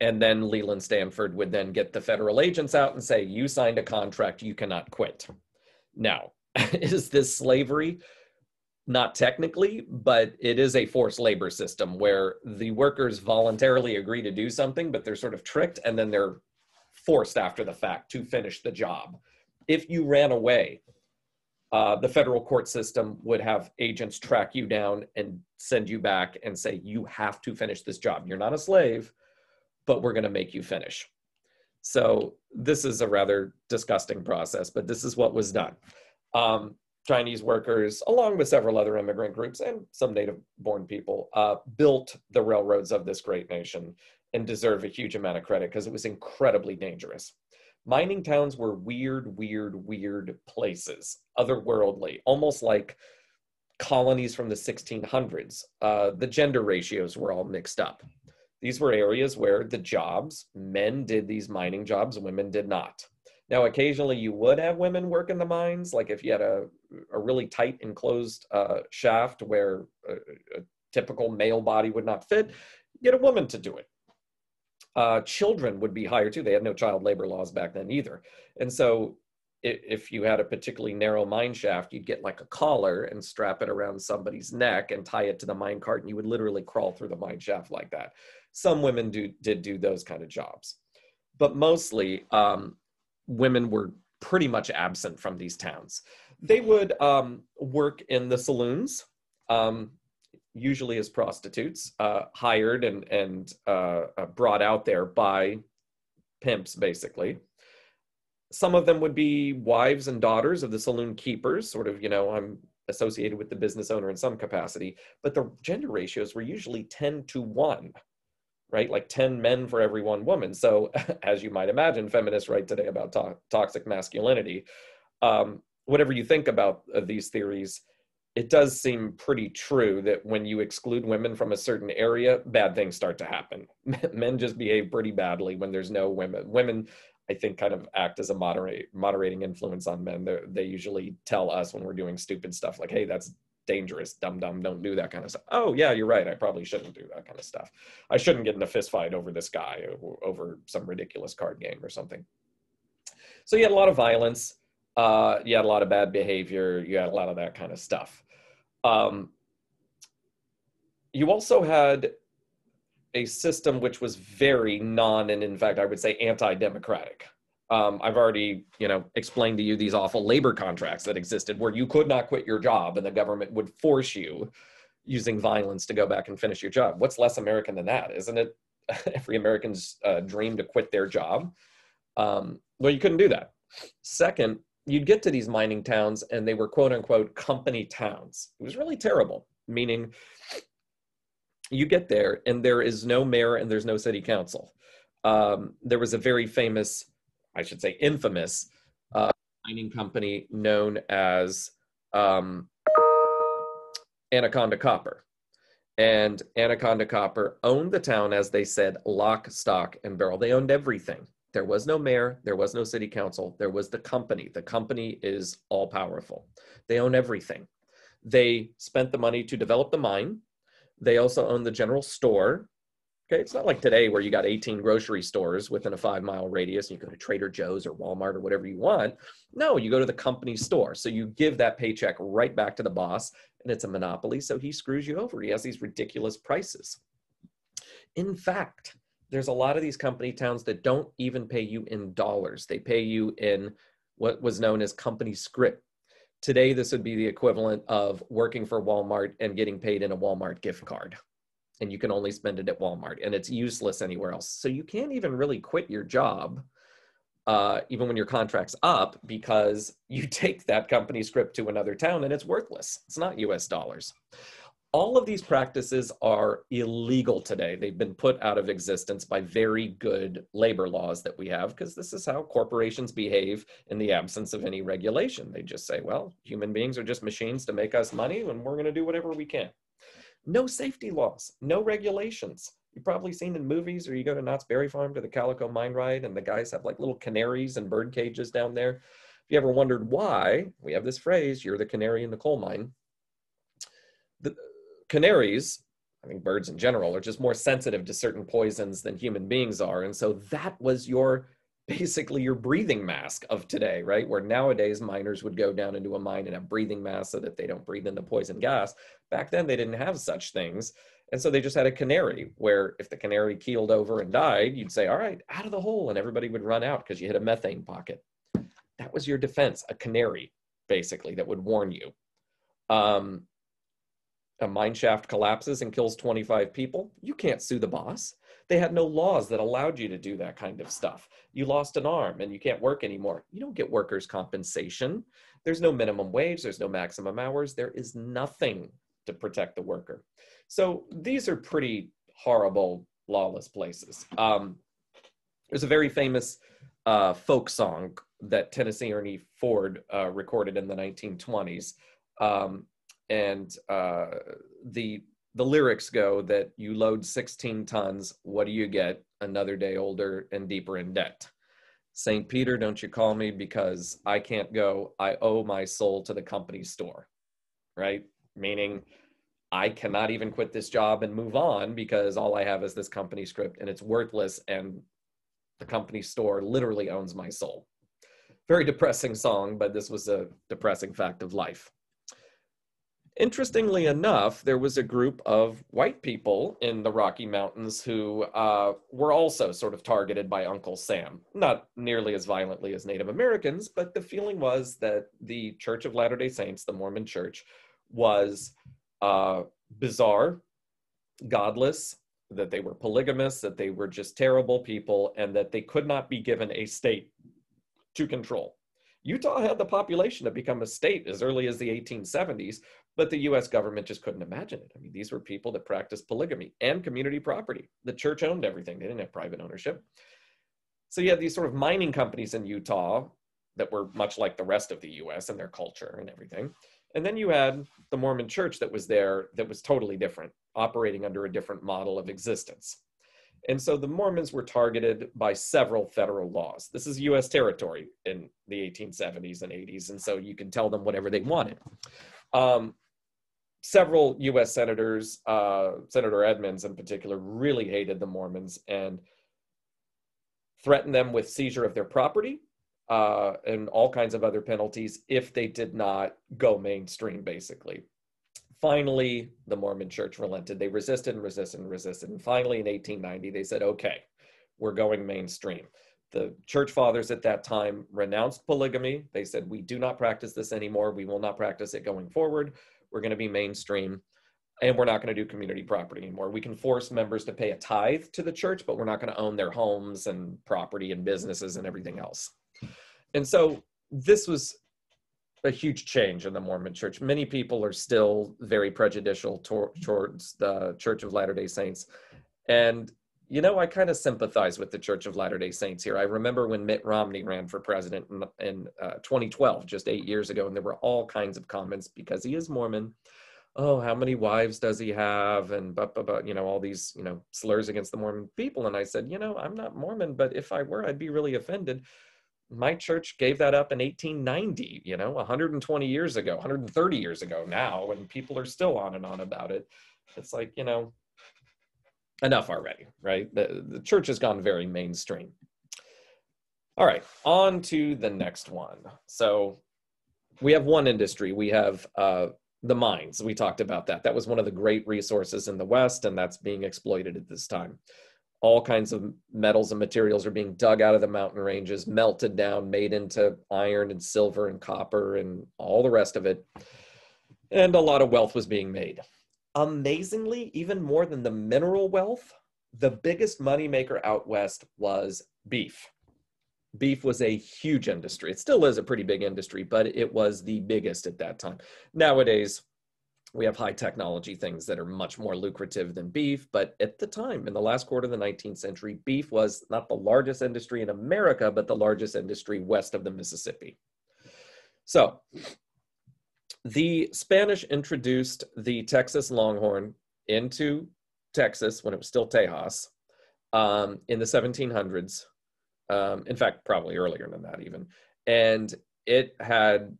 and then Leland Stanford would then get the federal agents out and say, You signed a contract, you cannot quit. Now, (laughs) is this slavery? Not technically, but it is a forced labor system where the workers voluntarily agree to do something, but they're sort of tricked and then they're forced after the fact to finish the job. If you ran away, uh, the federal court system would have agents track you down and send you back and say, You have to finish this job. You're not a slave but we're going to make you finish. So this is a rather disgusting process, but this is what was done. Um, Chinese workers, along with several other immigrant groups and some native born people, uh, built the railroads of this great nation and deserve a huge amount of credit because it was incredibly dangerous. Mining towns were weird, weird, weird places, otherworldly, almost like colonies from the 1600s. Uh, the gender ratios were all mixed up. These were areas where the jobs, men did these mining jobs, women did not. Now, occasionally you would have women work in the mines, like if you had a, a really tight enclosed uh, shaft where a, a typical male body would not fit, get a woman to do it. Uh, children would be hired too. They had no child labor laws back then either. And so if you had a particularly narrow mine shaft, you'd get like a collar and strap it around somebody's neck and tie it to the mine cart, and you would literally crawl through the mine shaft like that. Some women do did do those kind of jobs, but mostly um, women were pretty much absent from these towns. They would um, work in the saloons, um, usually as prostitutes, uh, hired and and uh, uh brought out there by pimps, basically some of them would be wives and daughters of the saloon keepers, sort of, you know, I'm associated with the business owner in some capacity, but the gender ratios were usually 10 to 1, right? Like 10 men for every one woman. So, (laughs) as you might imagine, feminists write today about to- toxic masculinity. Um, whatever you think about uh, these theories, it does seem pretty true that when you exclude women from a certain area, bad things start to happen. (laughs) Men just behave pretty badly when there's no women. Women I think kind of act as a moderate moderating influence on men. They're, they usually tell us when we're doing stupid stuff like, "Hey, that's dangerous, dumb dumb, don't do that kind of stuff." Oh yeah, you're right. I probably shouldn't do that kind of stuff. I shouldn't get in a fist fight over this guy over some ridiculous card game or something. So you had a lot of violence. Uh, you had a lot of bad behavior. You had a lot of that kind of stuff. Um, you also had a system which was very non and in fact I would say anti-democratic. Um, I've already, you know, explained to you these awful labor contracts that existed where you could not quit your job and the government would force you using violence to go back and finish your job. What's less American than that? Isn't it (laughs) every American's uh, dream to quit their job? Um, well, you couldn't do that. Second, you'd get to these mining towns and they were quote unquote company towns. It was really terrible, meaning you get there and there is no mayor and there's no city council. Um, there was a very famous, I should say infamous, uh, mining company known as um, Anaconda Copper. And Anaconda Copper owned the town, as they said, lock, stock, and barrel. They owned everything. There was no mayor, there was no city council, there was the company. The company is all powerful. They own everything. They spent the money to develop the mine, they also own the general store. Okay, it's not like today where you got 18 grocery stores within a five mile radius and you go to Trader Joe's or Walmart or whatever you want. No, you go to the company store. So you give that paycheck right back to the boss and it's a monopoly. So he screws you over. He has these ridiculous prices. In fact, there's a lot of these company towns that don't even pay you in dollars, they pay you in what was known as company script. Today, this would be the equivalent of working for Walmart and getting paid in a Walmart gift card. And you can only spend it at Walmart and it's useless anywhere else. So you can't even really quit your job, uh, even when your contract's up, because (laughs) you take that company script to another town and it's worthless. It's not US dollars all of these practices are illegal today. They've been put out of existence by very good labor laws that we have because this is how corporations behave in the absence of any regulation. They just say, well, human beings are just machines to make us money and we're going to do whatever we can. No safety laws, no regulations. You've probably seen in movies or you go to Knott's Berry Farm to the Calico Mine Ride and the guys have like little canaries and bird cages down there. If you ever wondered why, we have this phrase, you're the canary in the coal mine. The, canaries, I think birds in general, are just more sensitive to certain poisons than human beings are. And so that was your basically your breathing mask of today, right? Where nowadays miners would go down into a mine and have breathing masks so that they don't breathe in the poison gas. Back then, they didn't have such things. And so they just had a canary where if the canary keeled over and died, you'd say, All right, out of the hole. And everybody would run out because you hit a methane pocket. That was your defense, a canary, basically, that would warn you. Um, a mine shaft collapses and kills 25 people, you can't sue the boss. They had no laws that allowed you to do that kind of stuff. You lost an arm and you can't work anymore. You don't get workers' compensation. There's no minimum wage, there's no maximum hours, there is nothing to protect the worker. So these are pretty horrible, lawless places. Um, there's a very famous uh, folk song that Tennessee Ernie Ford uh, recorded in the 1920s. Um, and uh, the the lyrics go that you load 16 tons what do you get another day older and deeper in debt st peter don't you call me because i can't go i owe my soul to the company store right meaning I cannot even quit this job and move on because all I have is this company script and it's worthless and the company store literally owns my soul. Very depressing song, but this was a depressing fact of life. Interestingly enough, there was a group of white people in the Rocky Mountains who uh, were also sort of targeted by Uncle Sam. Not nearly as violently as Native Americans, but the feeling was that the Church of Latter day Saints, the Mormon Church, was uh, bizarre, godless, that they were polygamous, that they were just terrible people, and that they could not be given a state to control. Utah had the population to become a state as early as the 1870s, but the US government just couldn't imagine it. I mean, these were people that practiced polygamy and community property. The church owned everything, they didn't have private ownership. So you had these sort of mining companies in Utah that were much like the rest of the US and their culture and everything. And then you had the Mormon church that was there that was totally different, operating under a different model of existence. And so the Mormons were targeted by several federal laws. This is US territory in the 1870s and 80s, and so you can tell them whatever they wanted. Um, several US senators, uh, Senator Edmunds in particular, really hated the Mormons and threatened them with seizure of their property uh, and all kinds of other penalties if they did not go mainstream, basically. Finally, the Mormon church relented. They resisted and resisted and resisted. And finally, in 1890, they said, okay, we're going mainstream. The church fathers at that time renounced polygamy. They said, we do not practice this anymore. We will not practice it going forward. We're going to be mainstream and we're not going to do community property anymore. We can force members to pay a tithe to the church, but we're not going to own their homes and property and businesses and everything else. And so this was a huge change in the Mormon church. Many people are still very prejudicial towards the Church of Latter day Saints. And, you know, I kind of sympathize with the Church of Latter day Saints here. I remember when Mitt Romney ran for president in, in uh, 2012, just eight years ago, and there were all kinds of comments because he is Mormon. Oh, how many wives does he have? And you know, all these, you know, slurs against the Mormon people. And I said, you know, I'm not Mormon, but if I were, I'd be really offended my church gave that up in 1890 you know 120 years ago 130 years ago now and people are still on and on about it it's like you know enough already right? The, the church has gone very mainstream. All right on to the next one. So we have one industry. We have uh, the mines. We talked about that. That was one of the great resources in the west and that's being exploited at this time. All kinds of metals and materials are being dug out of the mountain ranges, melted down, made into iron and silver and copper and all the rest of it. And a lot of wealth was being made. Amazingly, even more than the mineral wealth, the biggest moneymaker out west was beef. Beef was a huge industry. It still is a pretty big industry, but it was the biggest at that time. Nowadays, we have high technology things that are much more lucrative than beef. But at the time, in the last quarter of the 19th century, beef was not the largest industry in America, but the largest industry west of the Mississippi. So the Spanish introduced the Texas Longhorn into Texas when it was still Tejas um, in the 1700s. Um, in fact, probably earlier than that, even. And it had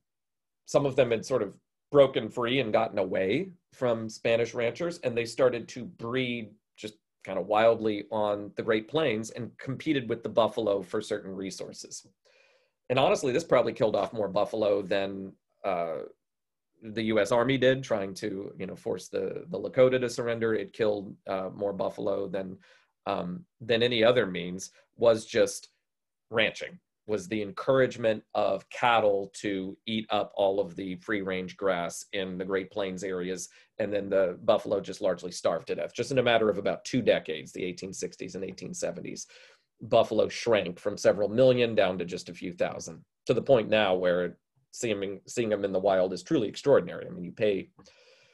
some of them had sort of broken free and gotten away from Spanish ranchers, and they started to breed just kind of wildly on the Great Plains and competed with the buffalo for certain resources. And honestly, this probably killed off more buffalo than uh, the U.S. Army did, trying to you know force the the Lakota to surrender. It killed uh, more buffalo than um, than any other means. Was just ranching was the encouragement of cattle to eat up all of the free range grass in the Great Plains areas. And then the buffalo just largely starved to death. Just in a matter of about two decades, the 1860s and 1870s, buffalo shrank from several million down to just a few thousand to the point now where seeing, seeing them in the wild is truly extraordinary. I mean, you pay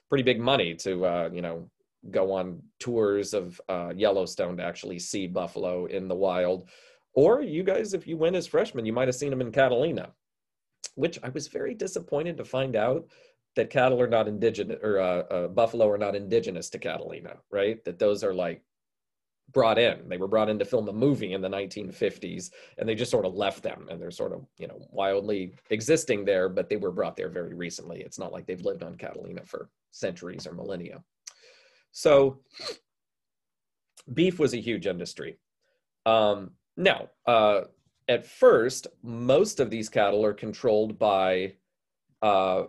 pretty big money to, uh, you know, go on tours of uh, Yellowstone to actually see buffalo in the wild or you guys, if you went as freshmen, you might have seen them in Catalina, which I was very disappointed to find out that cattle are not indigenous or uh, uh, buffalo are not indigenous to Catalina, right? That those are like brought in. They were brought in to film a movie in the 1950s, and they just sort of left them, and they're sort of you know wildly existing there. But they were brought there very recently. It's not like they've lived on Catalina for centuries or millennia. So, beef was a huge industry. Um, now, uh, at first, most of these cattle are controlled by uh,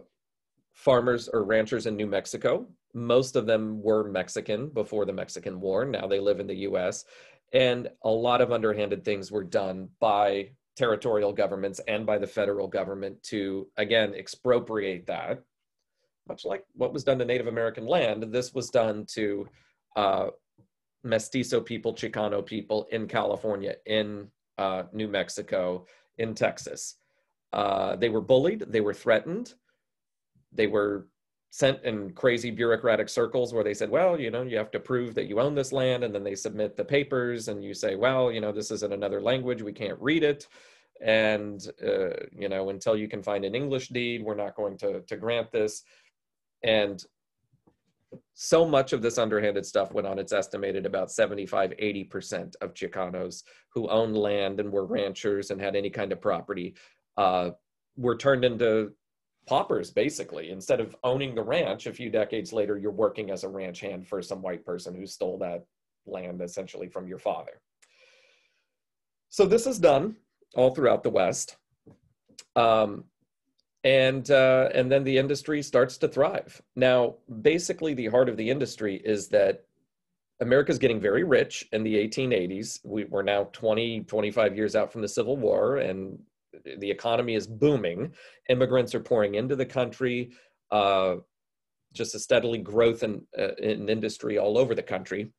farmers or ranchers in New Mexico most of them were Mexican before the Mexican War. Now they live in the US. And a lot of underhanded things were done by territorial governments and by the federal government to, again, expropriate that. Much like what was done to Native American land, this was done to uh, Mestizo people, Chicano people in California, in uh, New Mexico, in Texas. Uh, they were bullied, they were threatened, they were sent in crazy bureaucratic circles where they said, well, you know, you have to prove that you own this land. And then they submit the papers and you say, well, you know, this is in another language. We can't read it. And, uh, you know, until you can find an English deed, we're not going to, to grant this. And so much of this underhanded stuff went on. It's estimated about 75, 80% of Chicanos who owned land and were ranchers and had any kind of property uh, were turned into paupers basically. Instead of owning the ranch a few decades later you're working as a ranch hand for some white person who stole that land essentially from your father. So this is done all throughout the west. Um, and uh, and then the industry starts to thrive. Now basically the heart of the industry is that america's getting very rich in the 1880s we, we're now 20 25 years out from the civil war and the economy is booming. Immigrants are pouring into the country. Uh, just a steadily growth in, uh, in industry all over the country.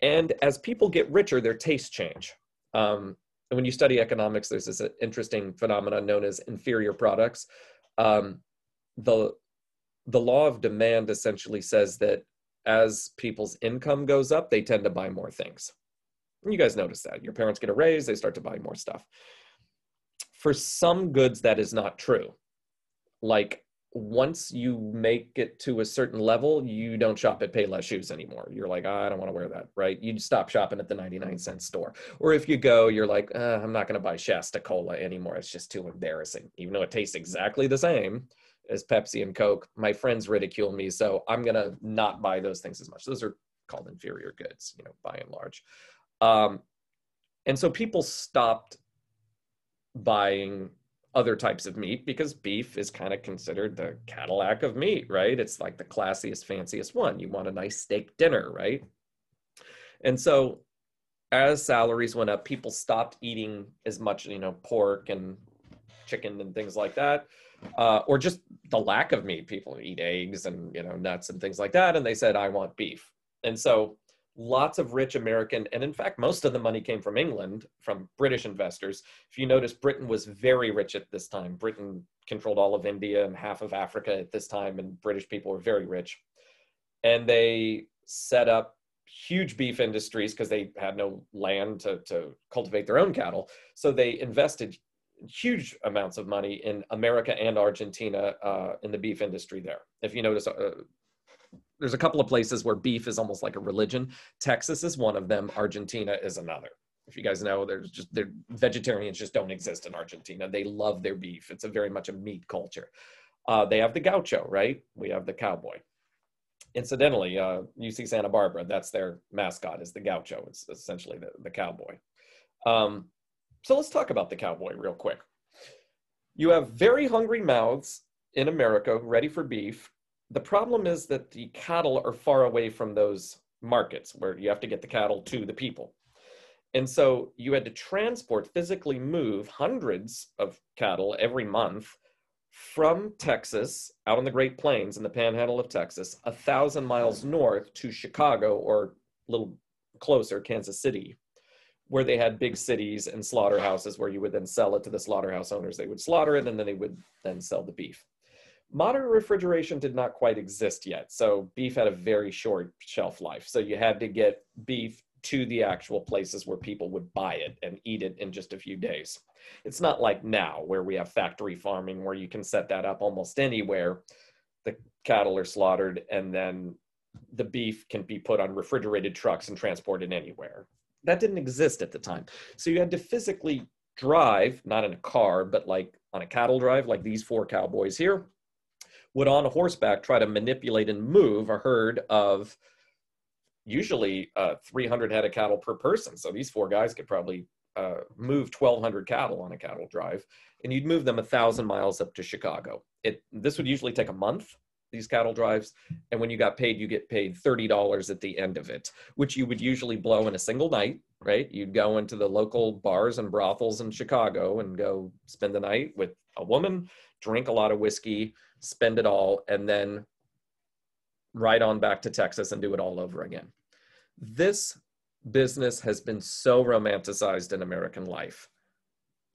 And as people get richer, their tastes change. Um, and when you study economics, there's this interesting phenomenon known as inferior products. Um, the the law of demand essentially says that as people's income goes up, they tend to buy more things. And you guys notice that. Your parents get a raise, they start to buy more stuff for some goods that is not true. Like once you make it to a certain level you don't shop at payless shoes anymore. You're like oh, i don't want to wear that right? You stop shopping at the 99 cent store. Or if you go you're like uh, i'm not going to buy shasta cola anymore. It's just too embarrassing. Even though it tastes exactly the same as pepsi and coke my friends ridicule me so i'm going to not buy those things as much. Those are called inferior goods you know by and large. Um, and so people stopped buying other types of meat because beef is kind of considered the Cadillac of meat, right? It's like the classiest, fanciest one. You want a nice steak dinner, right? And so as salaries went up, people stopped eating as much, you know, pork and chicken and things like that. Uh, or just the lack of meat. People eat eggs and you know nuts and things like that, and they said, "I want beef." And so lots of rich American, and in fact, most of the money came from England, from British investors. If you notice, Britain was very rich at this time. Britain controlled all of India and half of Africa at this time, and British people were very rich. And they set up huge beef industries because they had no land to, to cultivate their own cattle. So they invested huge amounts of money in America and Argentina uh, in the beef industry there. If you notice, uh, there's a couple of places where beef is almost like a religion. Texas is one of them. Argentina is another. If you guys know, there's just their vegetarians just don't exist in Argentina. They love their beef. It's a very much a meat culture. Uh, they have the gaucho, right? We have the cowboy. Incidentally, uh, UC Santa Barbara, that's their mascot is the gaucho. It's essentially the, the cowboy. Um, so let's talk about the cowboy real quick. You have very hungry mouths in America ready for beef the problem is that the cattle are far away from those markets where you have to get the cattle to the people. And so you had to transport, physically move hundreds of cattle every month from Texas out on the Great Plains in the panhandle of Texas, a thousand miles north to Chicago or a little closer, Kansas City, where they had big cities and slaughterhouses where you would then sell it to the slaughterhouse owners. They would slaughter it and then they would then sell the beef modern refrigeration did not quite exist yet. So beef had a very short shelf life. So you had to get beef to the actual places where people would buy it and eat it in just a few days. It's not like now where we have factory farming where you can set that up almost anywhere. The cattle are slaughtered and then the beef can be put on refrigerated trucks and transported anywhere. That didn't exist at the time. So you had to physically drive, not in a car, but like on a cattle drive, like these four cowboys here, would on a horseback try to manipulate and move a herd of usually uh, 300 head of cattle per person. So these four guys could probably uh, move 1,200 cattle on a cattle drive, and you'd move them a thousand miles up to Chicago. It this would usually take a month. These cattle drives, and when you got paid, you get paid thirty dollars at the end of it, which you would usually blow in a single night. Right? You'd go into the local bars and brothels in Chicago and go spend the night with a woman, drink a lot of whiskey, spend it all, and then ride on back to Texas and do it all over again. This business has been so romanticized in American life.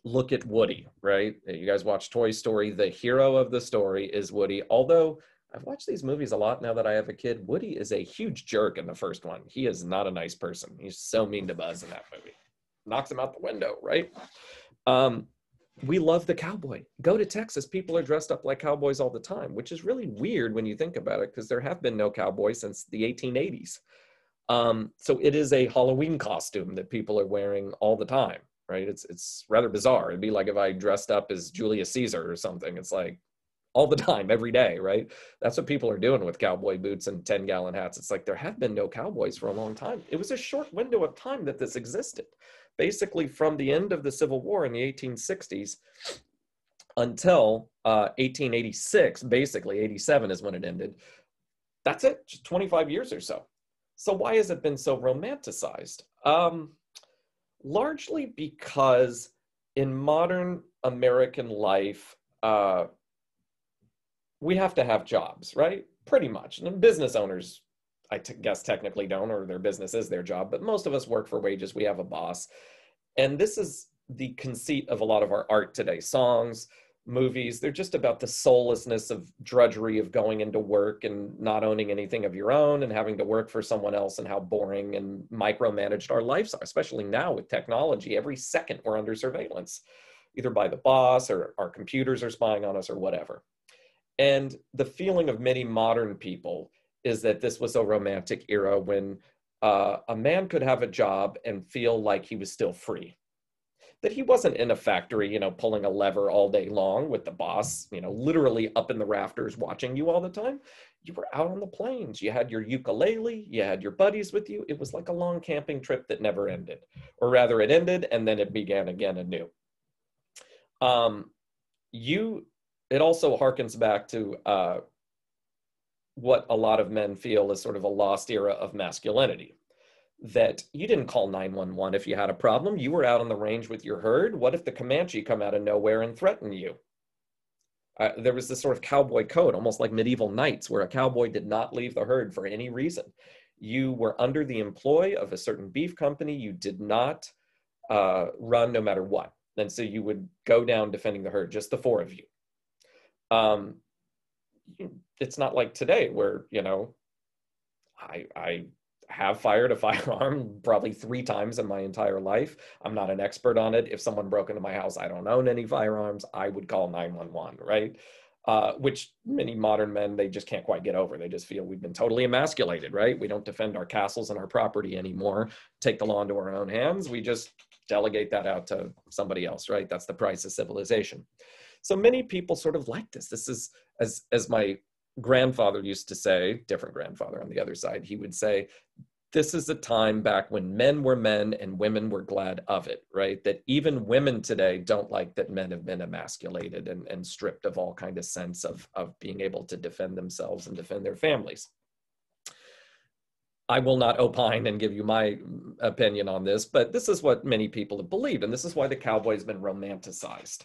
Look at Woody, right? You guys watch Toy Story. The hero of the story is Woody. Although I've watched these movies a lot now that I have a kid, Woody is a huge jerk in the first one. He is not a nice person. He's so mean to Buzz in that movie. Knocks him out the window, right? Um, we love the cowboy. Go to Texas, people are dressed up like cowboys all the time, which is really weird when you think about it, because there have been no cowboys since the 1880s. Um, so it is a Halloween costume that people are wearing all the time, right? It's it's rather bizarre. It'd be like if I dressed up as Julius Caesar or something. It's like all the (laughs) time, every day, right? That's what people are doing with cowboy boots and 10 gallon hats. It's like there have been no cowboys for a long time. It was a short window of time that this existed. Basically, from the end of the Civil War in the 1860s until uh, 1886, basically, 87 is when it ended. That's it, just 25 years or so. So why has it been so romanticized? Um, largely because in modern American life, uh, we have to have jobs, right? Pretty much. And business owners, I t- guess, technically don't, or their business is their job, but most of us work for wages. We have a boss. And this is the conceit of a lot of our art today songs, movies they're just about the soullessness of drudgery of going into work and not owning anything of your own and having to work for someone else and how boring and micromanaged our lives are especially now with technology every second we're under surveillance either by the boss or our computers are spying on us or whatever and the feeling of many modern people is that this was a romantic era when uh, a man could have a job and feel like he was still free that he wasn't in a factory, you know, pulling a lever all day long with the boss, you know, literally up in the rafters watching you all the time. You were out on the plains. You had your ukulele, you had your buddies with you. It was like a long camping trip that never ended, or rather, it ended and then it began again anew. Um, you, it also harkens back to uh, what a lot of men feel is sort of a lost era of masculinity that you didn't call 911 if you had a problem. You were out on the range with your herd. What if the Comanche come out of nowhere and threaten you? Uh, there was this sort of cowboy code, almost like medieval knights, where a cowboy did not leave the herd for any reason. You were under the employ of a certain beef company. You did not uh, run no matter what. And so you would go down defending the herd, just the four of you. Um, it's not like today where, you know, I, I have fired a (laughs) firearm probably three times in my entire life. I'm not an expert on it. If someone broke into my house, I don't own any firearms. I would call 911, right? Uh, which many modern men they just can't quite get over. They just feel we've been totally emasculated, right? We don't defend our castles and our property anymore. Take the law into our own hands. We just delegate that out to somebody else, right? That's the price of civilization. So many people sort of like this. This is as as my grandfather used to say, different grandfather on the other side, he would say, this is a time back when men were men and women were glad of it, right? That even women today don't like that men have been emasculated and, and stripped of all kind of sense of, of being able to defend themselves and defend their families. I will not opine and give you my opinion on this, but this is what many people have believed, and this is why the cowboy's been romanticized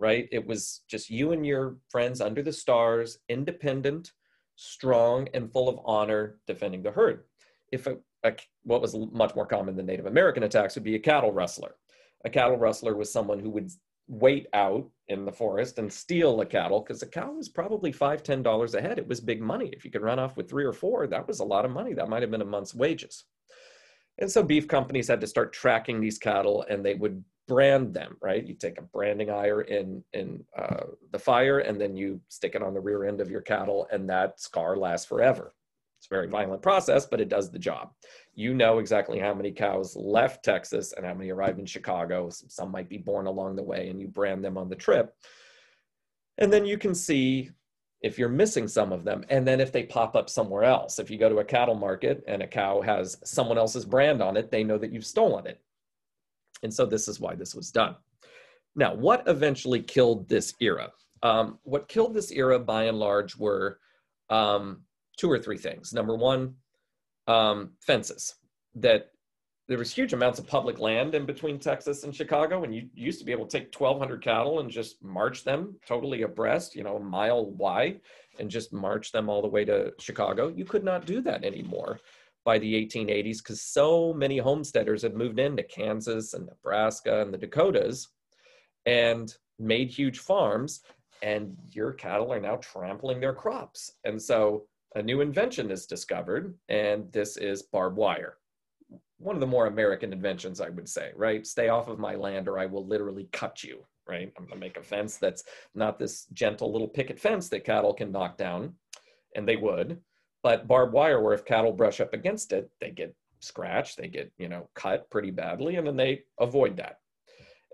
right? It was just you and your friends under the stars, independent, strong, and full of honor, defending the herd. If a, a, what was much more common than Native American attacks would be a cattle rustler. A cattle rustler was someone who would wait out in the forest and steal a cattle because a cow was probably five, ten dollars a head. It was big money. If you could run off with three or four, that was a lot of money. That might have been a month's wages. And so beef companies had to start tracking these cattle and they would brand them, right? You take a branding iron in in uh, the fire, and then you stick it on the rear end of your cattle, and that scar lasts forever. It's a very violent process, but it does the job. You know exactly how many cows left Texas and how many arrived in Chicago. Some might be born along the way, and you brand them on the trip. And then you can see if you're missing some of them, and then if they pop up somewhere else. If you go to a cattle market and a cow has someone else's brand on it, they know that you've stolen it. And so this is why this was done. Now, what eventually killed this era? Um, what killed this era by and large were um, two or three things. Number one, um, fences. That there was huge amounts of public land in between Texas and Chicago, and you used to be able to take 1,200 cattle and just march them totally abreast, you know, a mile wide, and just march them all the way to Chicago. You could not do that anymore by the 1880s because so many homesteaders had moved into Kansas and Nebraska and the Dakotas and made huge farms and your cattle are now trampling their crops. And so a new invention is discovered, and this is barbed wire. One of the more American inventions, I would say, right? Stay off of my land or I will literally cut you, right? I'm gonna make a fence that's not this gentle little picket fence that cattle can knock down, and they would, but barbed wire where if cattle brush up against it, they get scratched, they get, you know, cut pretty badly, and then they avoid that.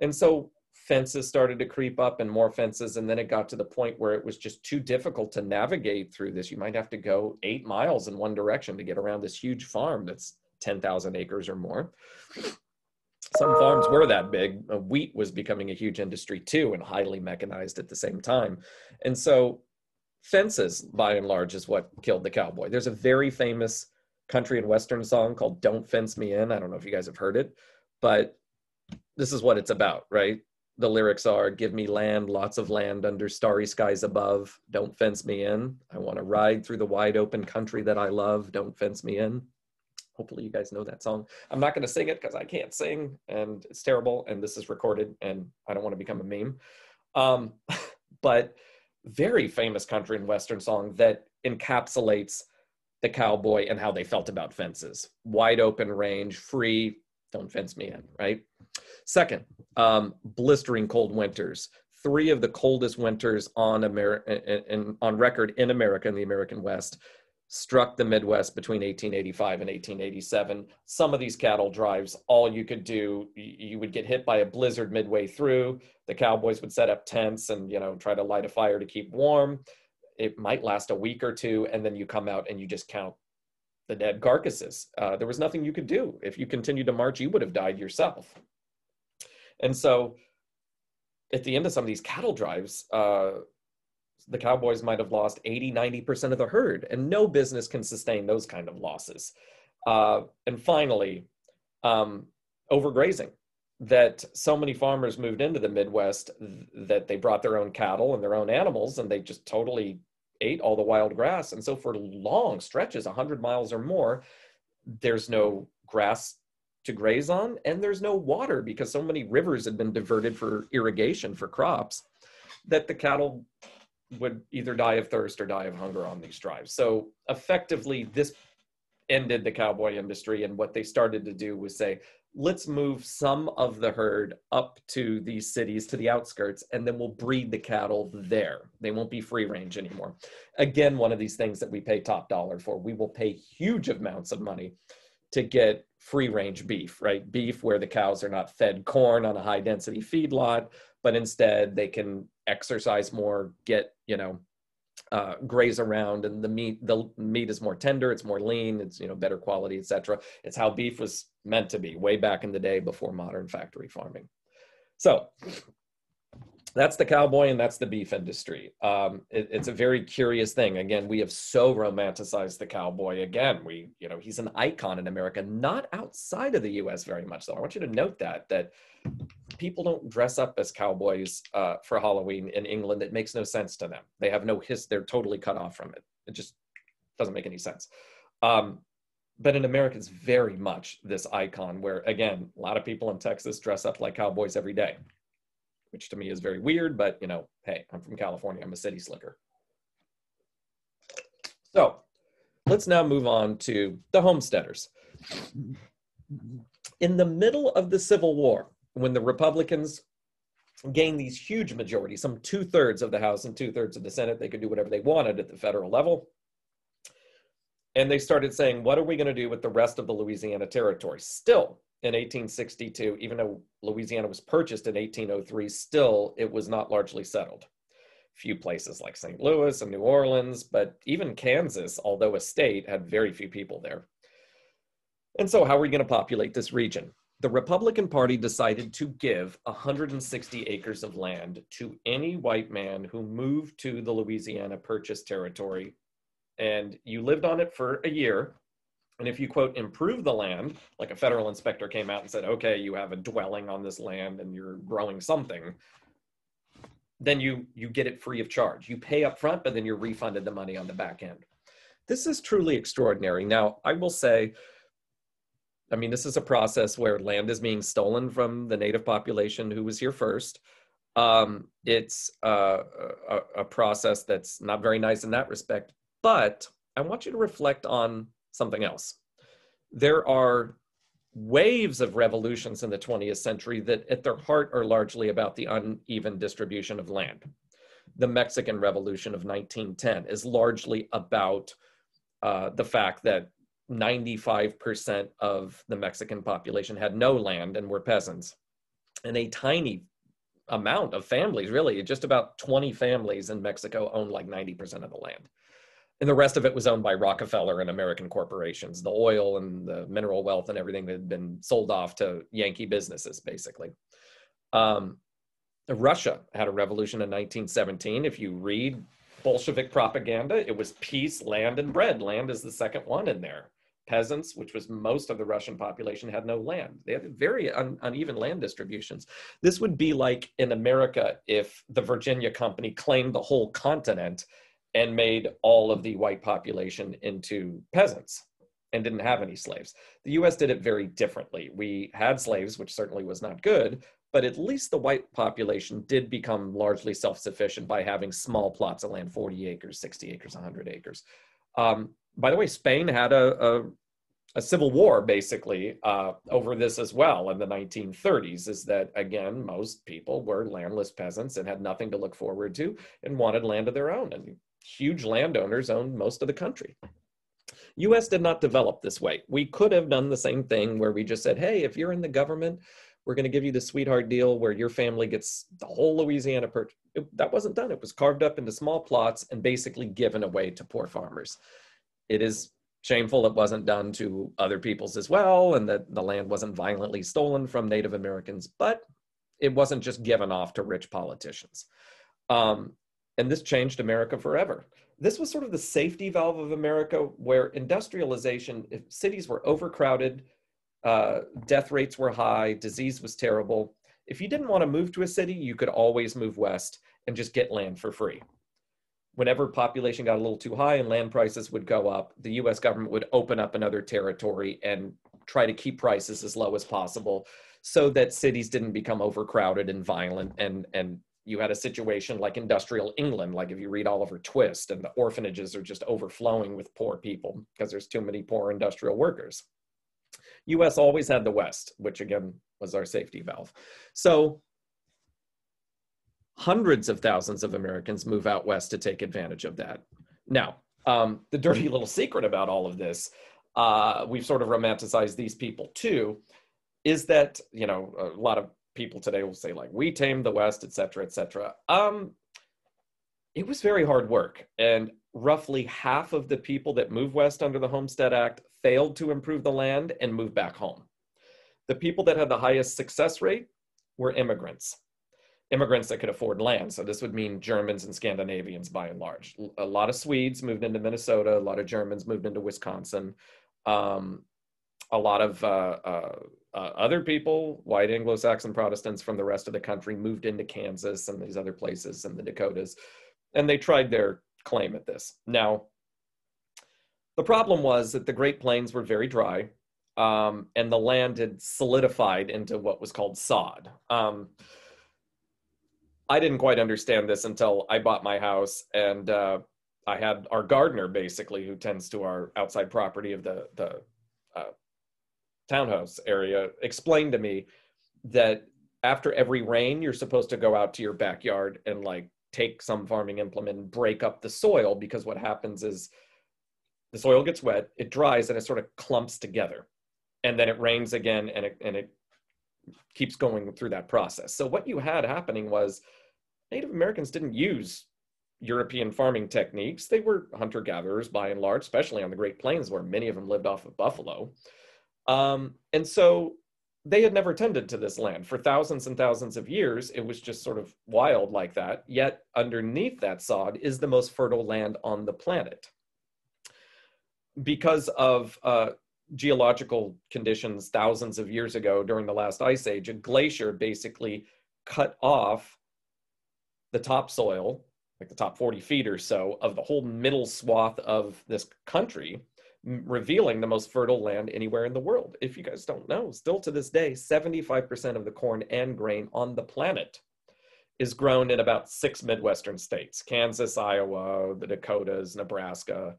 And so fences started to creep up and more fences and then it got to the point where it was just too difficult to navigate through this. You might have to go eight miles in one direction to get around this huge farm that's 10,000 acres or more. Some farms were that big. Uh, wheat was becoming a huge industry too and highly mechanized at the same time. And so fences by and large is what killed the cowboy. There's a very famous country and western song called don't fence me in. I don't know if you guys have heard it but this is what it's about right? The lyrics are give me land lots of land under starry skies above. Don't fence me in. I want to ride through the wide open country that i love. Don't fence me in. Hopefully you guys know that song. I'm not going to sing it because i can't sing and it's terrible and this is recorded and i don't want to become a meme. Um, (laughs) but very famous country and western song that encapsulates the cowboy and how they felt about fences wide open range free don't fence me in right Second, um, blistering cold winters. Three of the coldest winters on America and on record in America in the American West struck the Midwest between 1885 and 1887. Some of these cattle drives, all you could do, you would get hit by a blizzard midway through. The cowboys would set up tents and you know try to light a fire to keep warm. It might last a week or two, and then you come out and you just count the dead carcasses. Uh, there was nothing you could do. If you continued to march, you would have died yourself. And so at the end of some of these cattle drives, uh, the Cowboys might have lost 80, 90% of the herd, and no business can sustain those kind of losses. Uh, and finally, um, overgrazing. That so many farmers moved into the Midwest that they brought their own cattle and their own animals, and they just totally ate all the wild grass. And so, for long stretches, 100 miles or more, there's no grass to graze on and there's no water because so many rivers had been diverted for irrigation for crops that the cattle would either die of thirst or die of hunger on these drives. So effectively this ended the cowboy industry and what they started to do was say let's move some of the herd up to these cities to the outskirts and then we'll breed the cattle there. They won't be free range anymore. Again one of these things that we pay top dollar for. We will pay huge amounts of money to get free range beef, right? Beef where the cows are not fed corn on a high density feedlot, but instead they can exercise more, get, you know, uh, graze around and the meat the meat is more tender it's more lean it's you know better quality etc it's how beef was meant to be way back in the day before modern factory farming. So that's the cowboy and that's the beef industry. Um, it, it's a very curious thing. Again, we have so romanticized the cowboy. Again, we, you know, he's an icon in America, not outside of the U.S. very much. Though I want you to note that that people don't dress up as cowboys uh, for Halloween in England. It makes no sense to them. They have no his. They're totally cut off from it. It just doesn't make any sense. Um, but in America, it's very much this icon where, again, a lot of people in Texas dress up like cowboys every day which to me is very weird, but you know, hey, I'm from California, I'm a city slicker. So let's now move on to the homesteaders. In the middle of the Civil War, when the Republicans gained these huge majorities, some two thirds of the House and two thirds of the Senate, they could do whatever they wanted at the federal level. And they started saying, what are we going to do with the rest of the Louisiana territory? Still, in 1862, even though Louisiana was purchased in 1803, still it was not largely settled. Few places like St. Louis and New Orleans, but even Kansas, although a state, had very few people there. And so, how are we going to populate this region? The Republican Party decided to give 160 acres of land to any white man who moved to the Louisiana Purchase territory and you lived on it for a year and if you quote improve the land, like a federal inspector came out and said, okay, you have a dwelling on this land and you're growing something, then you you get it free of charge. You pay up front, but then you're refunded the money on the back end. This is truly extraordinary. Now, I will say, I mean, this is a process where land is being stolen from the native population who was here first. Um, it's uh, a, a process that's not very nice in that respect. But I want you to reflect on something else. There are waves of revolutions in the 20th century that at their heart are largely about the uneven distribution of land. The Mexican Revolution of 1910 is largely about uh, the fact that 95% of the Mexican population had no land and were peasants. And a tiny amount of families, really, just about 20 families in Mexico owned like 90% of the land and the rest of it was owned by Rockefeller and American corporations. The oil and the mineral wealth and everything had been sold off to Yankee businesses, basically. Um, Russia had a revolution in 1917. If you read Bolshevik propaganda, it was peace, land, and bread. Land is the second one in there. Peasants, which was most of the Russian population, had no land. They had very un- uneven land distributions. This would be like in America if the Virginia Company claimed the whole continent and made all of the white population into peasants and didn't have any slaves. The US did it very differently. We had slaves, which certainly was not good, but at least the white population did become largely self sufficient by having small plots of land 40 acres, 60 acres, 100 acres. Um, by the way, Spain had a, a, a civil war basically uh, over this as well in the 1930s. Is that again, most people were landless peasants and had nothing to look forward to and wanted land of their own. And huge landowners owned most of the country. US did not develop this way. We could have done the same thing where we just said, hey, if you're in the government, we're going to give you the sweetheart deal where your family gets the whole Louisiana purchase. That wasn't done. It was carved up into small plots and basically given away to poor farmers. It is shameful it wasn't done to other peoples as well and that the land wasn't violently stolen from Native Americans, but it wasn't just given off to rich politicians. Um, and this changed America forever. This was sort of the safety valve of America where industrialization, if cities were overcrowded, uh, death rates were high, disease was terrible. If you didn't want to move to a city, you could always move west and just get land for free. Whenever population got a little too high and land prices would go up, the US government would open up another territory and try to keep prices as low as possible so that cities didn't become overcrowded and violent and, and you had a situation like industrial England, like if you read Oliver Twist, and the orphanages are just overflowing with poor people because there's too many poor industrial workers. US always had the West, which again was our safety valve. So hundreds of thousands of Americans move out West to take advantage of that. Now, um, the dirty (laughs) little secret about all of this, uh, we've sort of romanticized these people too, is that, you know, a lot of people today will say like we tamed the west et cetera et cetera. Um it was very hard work and roughly half of the people that moved west under the homestead act failed to improve the land and moved back home. The people that had the highest success rate were immigrants immigrants that could afford land. So this would mean germans and scandinavians by and large. A lot of swedes moved into minnesota a lot of germans moved into wisconsin. Um, a lot of uh, uh, uh, other people, white Anglo-Saxon Protestants from the rest of the country, moved into Kansas and these other places and the Dakotas, and they tried their claim at this. Now, the problem was that the Great Plains were very dry, um, and the land had solidified into what was called sod. Um, I didn't quite understand this until I bought my house, and uh, I had our gardener basically, who tends to our outside property of the the uh, townhouse area explained to me that after every rain, you're supposed to go out to your backyard and like take some farming implement and break up the soil because what happens is the soil gets wet, it dries, and it sort of clumps together. And then it rains again and it, and it keeps going through that process. So what you had happening was Native Americans didn't use European farming techniques. They were hunter gatherers by and large, especially on the Great Plains, where many of them lived off of buffalo. Um, and so they had never tended to this land for thousands and thousands of years. It was just sort of wild like that. Yet underneath that sod is the most fertile land on the planet. Because of uh, geological conditions thousands of years ago during the last ice age, a glacier basically cut off the topsoil like the top 40 feet or so of the whole middle swath of this country, revealing the most fertile land anywhere in the world. If you guys don't know, still to this day, 75% of the corn and grain on the planet is grown in about six Midwestern states Kansas, Iowa, the Dakotas, Nebraska.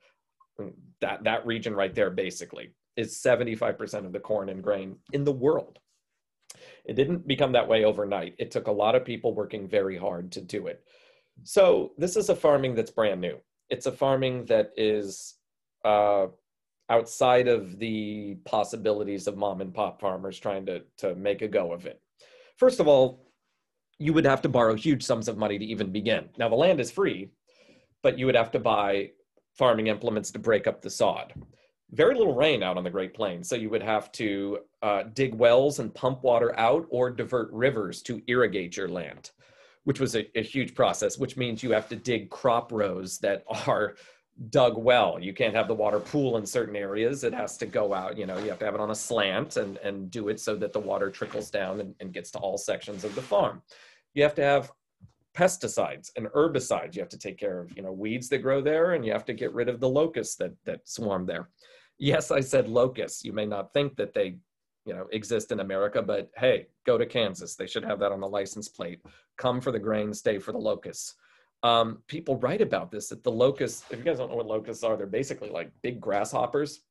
Mm, that, that region right there, basically, is 75% of the corn and grain in the world. It didn't become that way overnight. It took a lot of people working very hard to do it. So this is a farming that's brand new. It's a farming that is uh, outside of the possibilities of mom and pop farmers trying to, to make a go of it. First of all, you would have to borrow huge sums of money to even begin. Now, the land is free, but you would have to buy farming implements to break up the sod. Very little rain out on the Great Plains, so you would have to uh, dig wells and pump water out or divert rivers to irrigate your land which was a, a huge process, which means you have to dig crop rows that are dug well. You can't have the water pool in certain areas. It has to go out, you know, you have to have it on a slant and, and do it so that the water trickles down and, and gets to all sections of the farm. You have to have pesticides and herbicides. You have to take care of, you know, weeds that grow there and you have to get rid of the locusts that, that swarm there. Yes, I said locusts. You may not think that they you know exist in America, but hey, go to Kansas. They should have that on the license plate. Come for the grain, stay for the locusts. Um, people write about this that the locusts. If you guys don't know what locusts are, they're basically like big grasshoppers,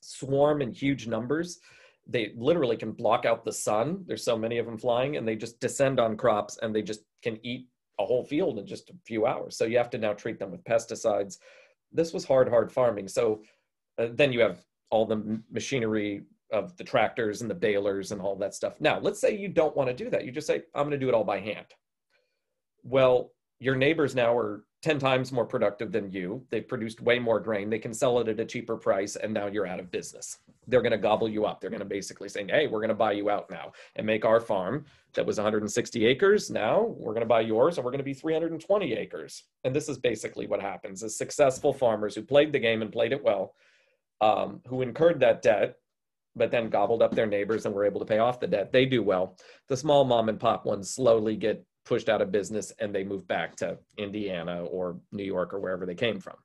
swarm in huge numbers. They literally can block out the sun. There's so many of them flying, and they just descend on crops, and they just can eat a whole field in just a few hours. So you have to now treat them with pesticides. This was hard, hard farming. So uh, then you have all the machinery of the tractors and the balers and all that stuff. Now, let's say you don't want to do that. You just say, I'm going to do it all by hand. Well, your neighbors now are 10 times more productive than you. They've produced way more grain. They can sell it at a cheaper price, and now you're out of business. They're going to gobble you up. They're going to basically say, hey, we're going to buy you out now and make our farm that was 160 acres. Now we're going to buy yours, and we're going to be 320 acres. And this is basically what happens is successful farmers who played the game and played it well, um, who incurred that debt, but then gobbled up their neighbors and were able to pay off the debt. They do well. The small mom and pop ones slowly get pushed out of business and they moved back to Indiana or New York or wherever they came from.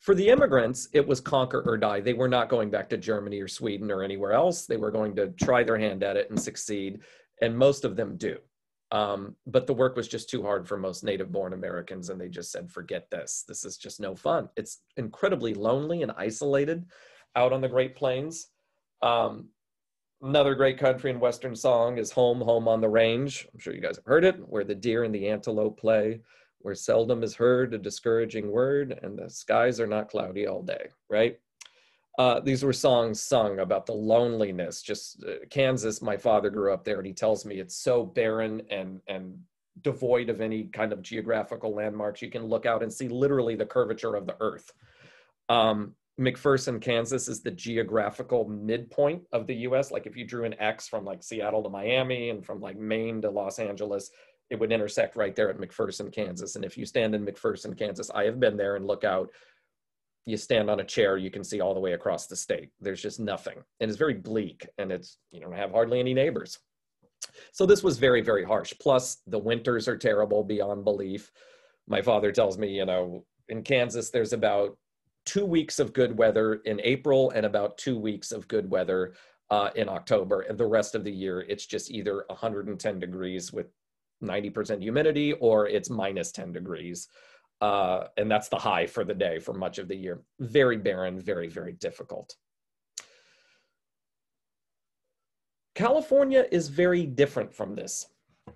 For the immigrants, it was conquer or die. They were not going back to Germany or Sweden or anywhere else. They were going to try their hand at it and succeed, and most of them do. Um, but the work was just too hard for most native born Americans, and they just said, forget this. This is just no fun. It's incredibly lonely and isolated out on the Great Plains. Um, another great country and western song is Home, Home on the Range. I'm sure you guys have heard it, where the deer and the antelope play, where seldom is heard a discouraging word, and the skies are not cloudy all day, right? Uh, these were songs sung about the loneliness. Just uh, Kansas, my father grew up there, and he tells me it's so barren and and devoid of any kind of geographical landmarks. You can look out and see literally the curvature of the earth. Um, McPherson, Kansas is the geographical midpoint of the US. Like if you drew an X from like Seattle to Miami and from like Maine to Los Angeles, it would intersect right there at McPherson, Kansas. And if you stand in McPherson, Kansas, I have been there and look out, you stand on a chair, you can see all the way across the state. There's just nothing. And it's very bleak and it's, you don't have hardly any neighbors. So this was very, very harsh. Plus, the winters are terrible beyond belief. My father tells me, you know, in Kansas, there's about two weeks of good weather in April and about two weeks of good weather uh, in October. And the rest of the year, it's just either 110 degrees with 90% humidity or it's minus 10 degrees. Uh, and that's the high for the day for much of the year. Very barren, very, very difficult. California is very different from this.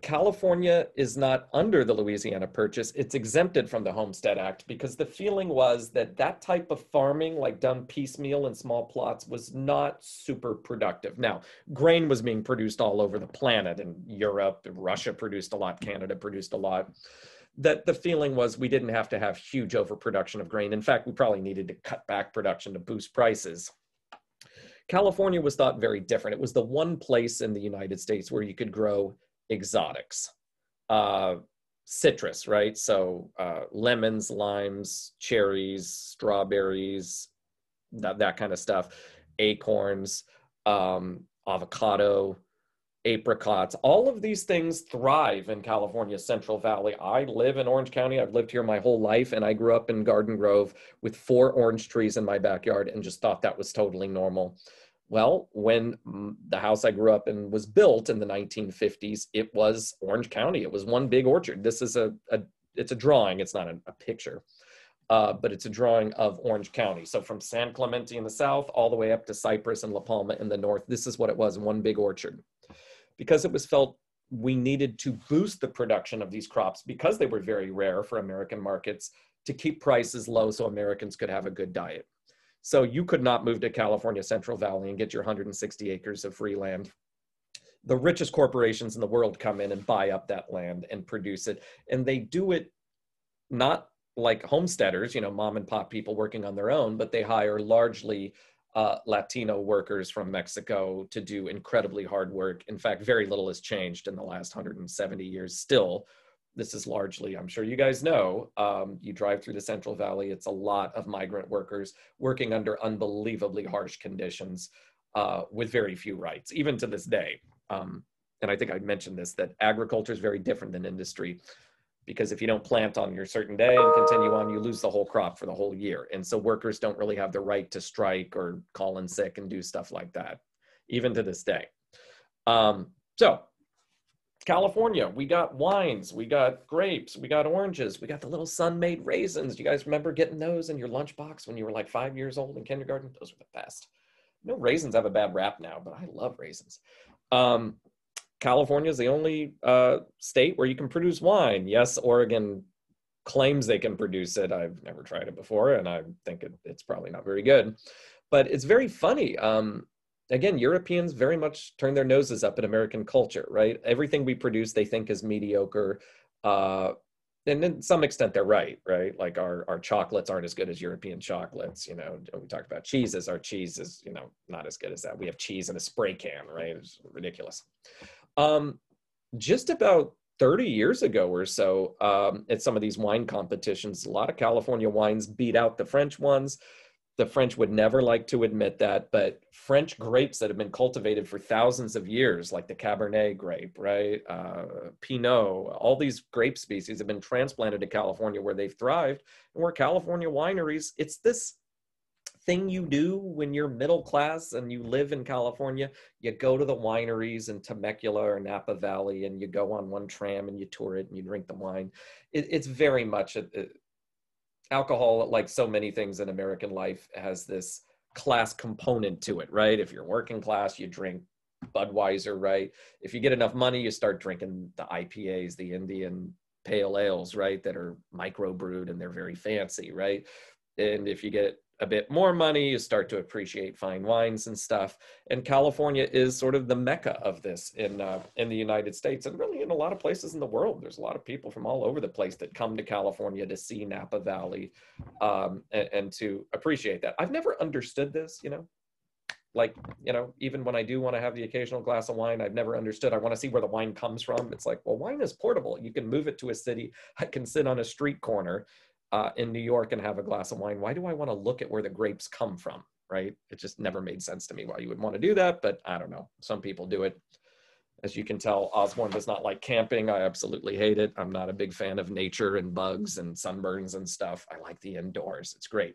California is not under the Louisiana Purchase. It's exempted from the Homestead Act because the feeling was that that type of farming, like done piecemeal in small plots, was not super productive. Now, grain was being produced all over the planet in Europe, Russia produced a lot, Canada produced a lot. That the feeling was we didn't have to have huge overproduction of grain. In fact, we probably needed to cut back production to boost prices. California was thought very different. It was the one place in the United States where you could grow exotics. Uh, citrus, right? So uh, lemons, limes, cherries, strawberries, that, that kind of stuff, acorns, um, avocado, apricots. All of these things thrive in California's Central Valley. I live in Orange County. I've lived here my whole life, and I grew up in Garden Grove with four orange trees in my backyard and just thought that was totally normal. Well, when the house I grew up in was built in the 1950s, it was Orange County. It was one big orchard. This is a, a it's a drawing. It's not a, a picture, uh, but it's a drawing of Orange County. So from San Clemente in the south all the way up to Cypress and La Palma in the north, this is what it was, one big orchard. Because it was felt we needed to boost the production of these crops because they were very rare for American markets to keep prices low so Americans could have a good diet. So you could not move to California Central Valley and get your 160 acres of free land. The richest corporations in the world come in and buy up that land and produce it. And they do it not like homesteaders, you know, mom and pop people working on their own, but they hire largely uh, Latino workers from Mexico to do incredibly hard work. In fact, very little has changed in the last 170 years still this is largely, I'm sure you guys know, um, you drive through the Central Valley, it's a lot of migrant workers working under unbelievably harsh conditions uh, with very few rights, even to this day. Um, and I think I mentioned this, that agriculture is very different than industry because if you don't plant on your certain day and continue on, you lose the whole crop for the whole year. And so workers don't really have the right to strike or call in sick and do stuff like that, even to this day. Um, so California, we got wines, we got grapes, we got oranges, we got the little Sun-Maid raisins. You guys remember getting those in your lunchbox when you were like five years old in kindergarten? Those were the best. No raisins have a bad rap now, but I love raisins. Um, California is the only uh, state where you can produce wine. Yes, Oregon claims they can produce it. I've never tried it before, and I think it, it's probably not very good. But it's very funny. Um, again, Europeans very much turn their noses up at American culture, right? Everything we produce, they think is mediocre. Uh, and to some extent, they're right, right? Like our, our chocolates aren't as good as European chocolates. You know, we talked about cheeses. Our cheese is, you know, not as good as that. We have cheese in a spray can, right? It's ridiculous. Um, just about 30 years ago or so, um, at some of these wine competitions, a lot of California wines beat out the French ones the French would never like to admit that, but French grapes that have been cultivated for thousands of years, like the Cabernet grape, right? Uh, Pinot, all these grape species have been transplanted to California where they've thrived. And where California wineries, it's this thing you do when you're middle class and you live in California. You go to the wineries in Temecula or Napa Valley and you go on one tram and you tour it and you drink the wine. It, it's very much a, alcohol, like so many things in American life, has this class component to it, right? If you're working class, you drink Budweiser, right? If you get enough money, you start drinking the IPAs, the Indian pale ales, right? That are microbrewed and they're very fancy, right? And if you get a bit more money, you start to appreciate fine wines and stuff. And California is sort of the mecca of this in uh, in the United States and really in a lot of places in the world. There's a lot of people from all over the place that come to California to see Napa Valley um, and, and to appreciate that. I've never understood this, you know. Like, you know, even when I do want to have the occasional glass of wine, I've never understood. I want to see where the wine comes from. It's like, well, wine is portable. You can move it to a city. I can sit on a street corner uh, in New York and have a glass of wine, why do I want to look at where the grapes come from? Right? It just never made sense to me why you would want to do that, but I don't know. Some people do it. As you can tell, Osborn does not like camping. I absolutely hate it. I'm not a big fan of nature and bugs and sunburns and stuff. I like the indoors. It's great.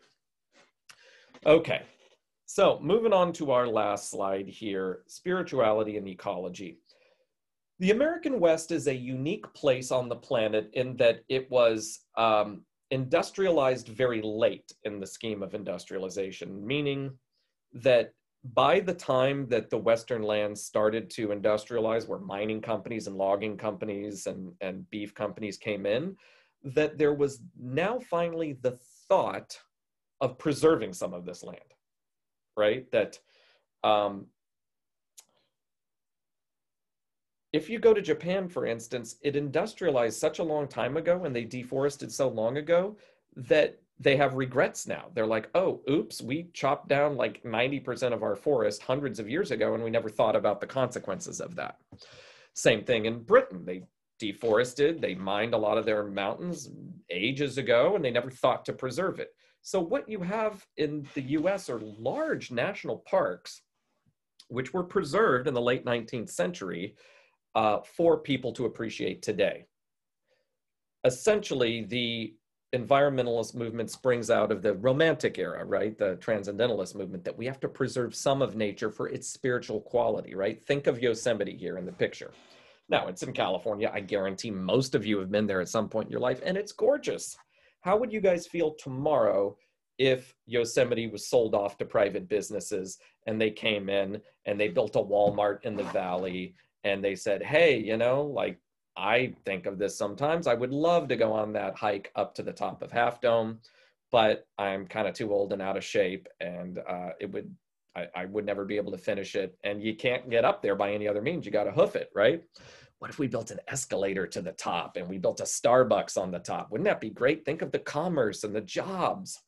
Okay, so moving on to our last slide here, spirituality and ecology. The American West is a unique place on the planet in that it was um, industrialized very late in the scheme of industrialization, meaning that by the time that the Western lands started to industrialize, where mining companies and logging companies and, and beef companies came in, that there was now finally the thought of preserving some of this land, right? That um, if you go to Japan, for instance, it industrialized such a long time ago and they deforested so long ago that they have regrets now. They're like, oh, oops, we chopped down like 90% of our forest hundreds of years ago and we never thought about the consequences of that. Same thing in Britain. They deforested, they mined a lot of their mountains ages ago and they never thought to preserve it. So, what you have in the US are large national parks, which were preserved in the late 19th century uh, for people to appreciate today. Essentially, the environmentalist movement springs out of the romantic era, right? The transcendentalist movement that we have to preserve some of nature for its spiritual quality, right? Think of Yosemite here in the picture. Now, it's in California. I guarantee most of you have been there at some point in your life, and it's gorgeous. How would you guys feel tomorrow if Yosemite was sold off to private businesses and they came in and they built a Walmart in the valley and they said, hey, you know, like I think of this sometimes. I would love to go on that hike up to the top of Half Dome, but I'm kind of too old and out of shape, and uh, it would I, I, would never be able to finish it. And you can't get up there by any other means. You got to hoof it, right? What if we built an escalator to the top and we built a Starbucks on the top? Wouldn't that be great? Think of the commerce and the jobs.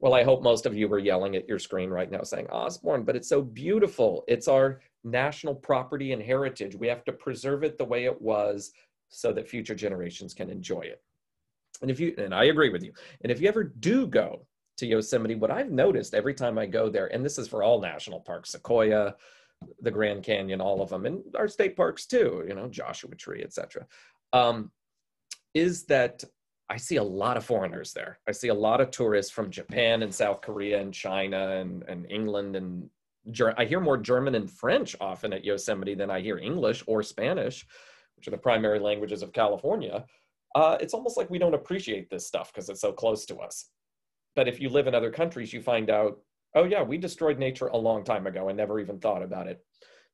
Well, I hope most of you are yelling at your screen right now saying, Osborn, but it's so beautiful. It's our national property and heritage. We have to preserve it the way it was so that future generations can enjoy it. And if you, and I agree with you, and if you ever do go to Yosemite, what I've noticed every time I go there, and this is for all national parks, Sequoia, the Grand Canyon, all of them, and our state parks too, you know, Joshua Tree, etc., um, is that I see a lot of foreigners there. I see a lot of tourists from Japan and South Korea and China and, and England and I hear more German and French often at Yosemite than I hear English or Spanish, which are the primary languages of California. Uh, it's almost like we don't appreciate this stuff because it's so close to us. But if you live in other countries, you find out, oh yeah, we destroyed nature a long time ago and never even thought about it.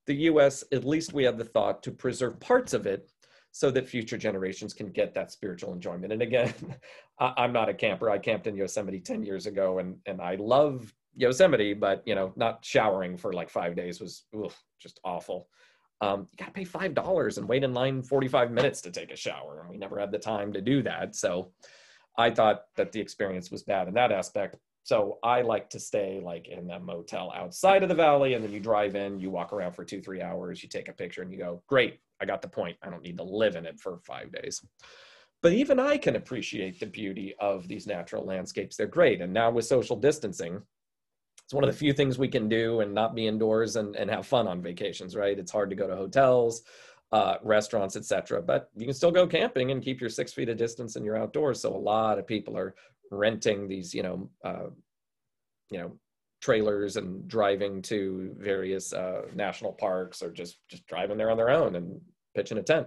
The US, at least we have the thought to preserve parts of it so that future generations can get that spiritual enjoyment. And again, (laughs) I'm not a camper. I camped in Yosemite 10 years ago and, and I love Yosemite, but you know, not showering for like five days was just awful. Um, you got to pay five dollars and wait in line 45 minutes to take a shower, and we never had the time to do that. So I thought that the experience was bad in that aspect. So I like to stay like in a motel outside of the valley, and then you drive in, you walk around for two, three hours, you take a picture, and you go, "Great, I got the point. I don't need to live in it for five days." But even I can appreciate the beauty of these natural landscapes. They're great. And now with social distancing, it's one of the few things we can do and not be indoors and, and have fun on vacations, right? It's hard to go to hotels, uh, restaurants, etc. But you can still go camping and keep your six feet of distance and you're outdoors. So a lot of people are renting these, you know, uh, you know, trailers and driving to various uh, national parks or just just driving there on their own and pitching a tent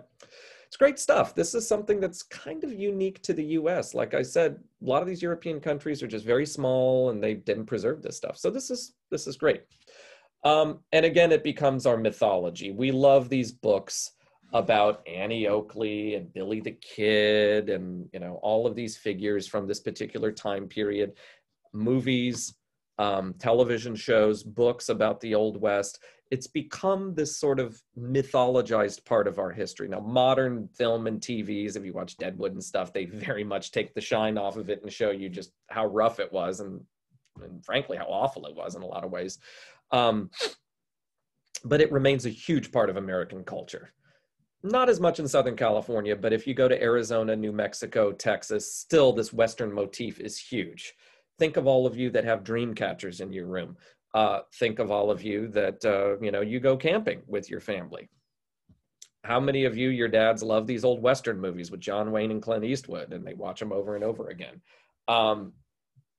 it's great stuff. This is something that's kind of unique to the US. Like I said, a lot of these European countries are just very small and they didn't preserve this stuff. So this is this is great. Um, and again, it becomes our mythology. We love these books about Annie Oakley and Billy the Kid and you know all of these figures from this particular time period. Movies, um, television shows, books about the Old West it's become this sort of mythologized part of our history. Now, modern film and TVs, if you watch Deadwood and stuff, they (laughs) very much take the shine off of it and show you just how rough it was and, and frankly, how awful it was in a lot of ways. Um, but it remains a huge part of American culture. Not as much in Southern California, but if you go to Arizona, New Mexico, Texas, still this Western motif is huge. Think of all of you that have dream catchers in your room. Uh, think of all of you that uh, you know you go camping with your family. How many of you your dads love these old western movies with john wayne and clint eastwood and they watch them over and over again? Um,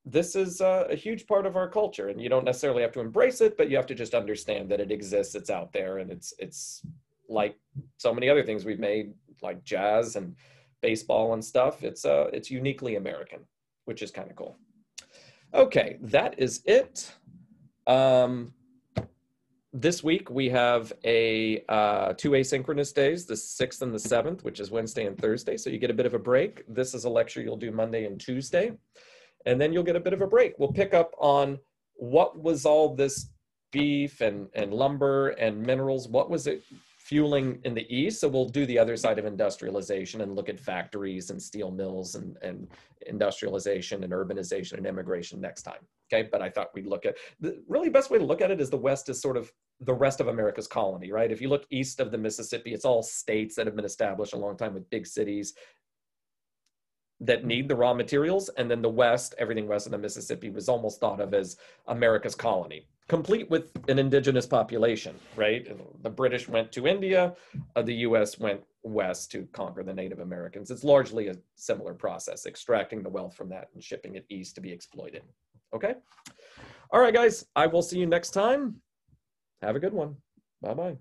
this is uh, a huge part of our culture and you don't necessarily have to embrace it but you have to just understand that it exists it's out there and it's it's like so many other things we've made like jazz and baseball and stuff. It's uh it's uniquely american which is kind of cool okay that is it um, this week we have a uh, two asynchronous days, the 6th and the 7th, which is Wednesday and Thursday. So you get a bit of a break. This is a lecture you'll do Monday and Tuesday. And then you'll get a bit of a break. We'll pick up on what was all this beef and, and lumber and minerals, what was it fueling in the east. So we'll do the other side of industrialization and look at factories and steel mills and, and industrialization and urbanization and immigration next time. Okay, but I thought we'd look at the really best way to look at it is the West is sort of the rest of America's colony, right? If you look east of the Mississippi, it's all states that have been established a long time with big cities that need the raw materials. And then the West, everything west of the Mississippi was almost thought of as America's colony complete with an indigenous population, right? The British went to India, uh, the US went west to conquer the Native Americans. It's largely a similar process, extracting the wealth from that and shipping it east to be exploited. Okay? All right, guys, I will see you next time. Have a good one. Bye bye.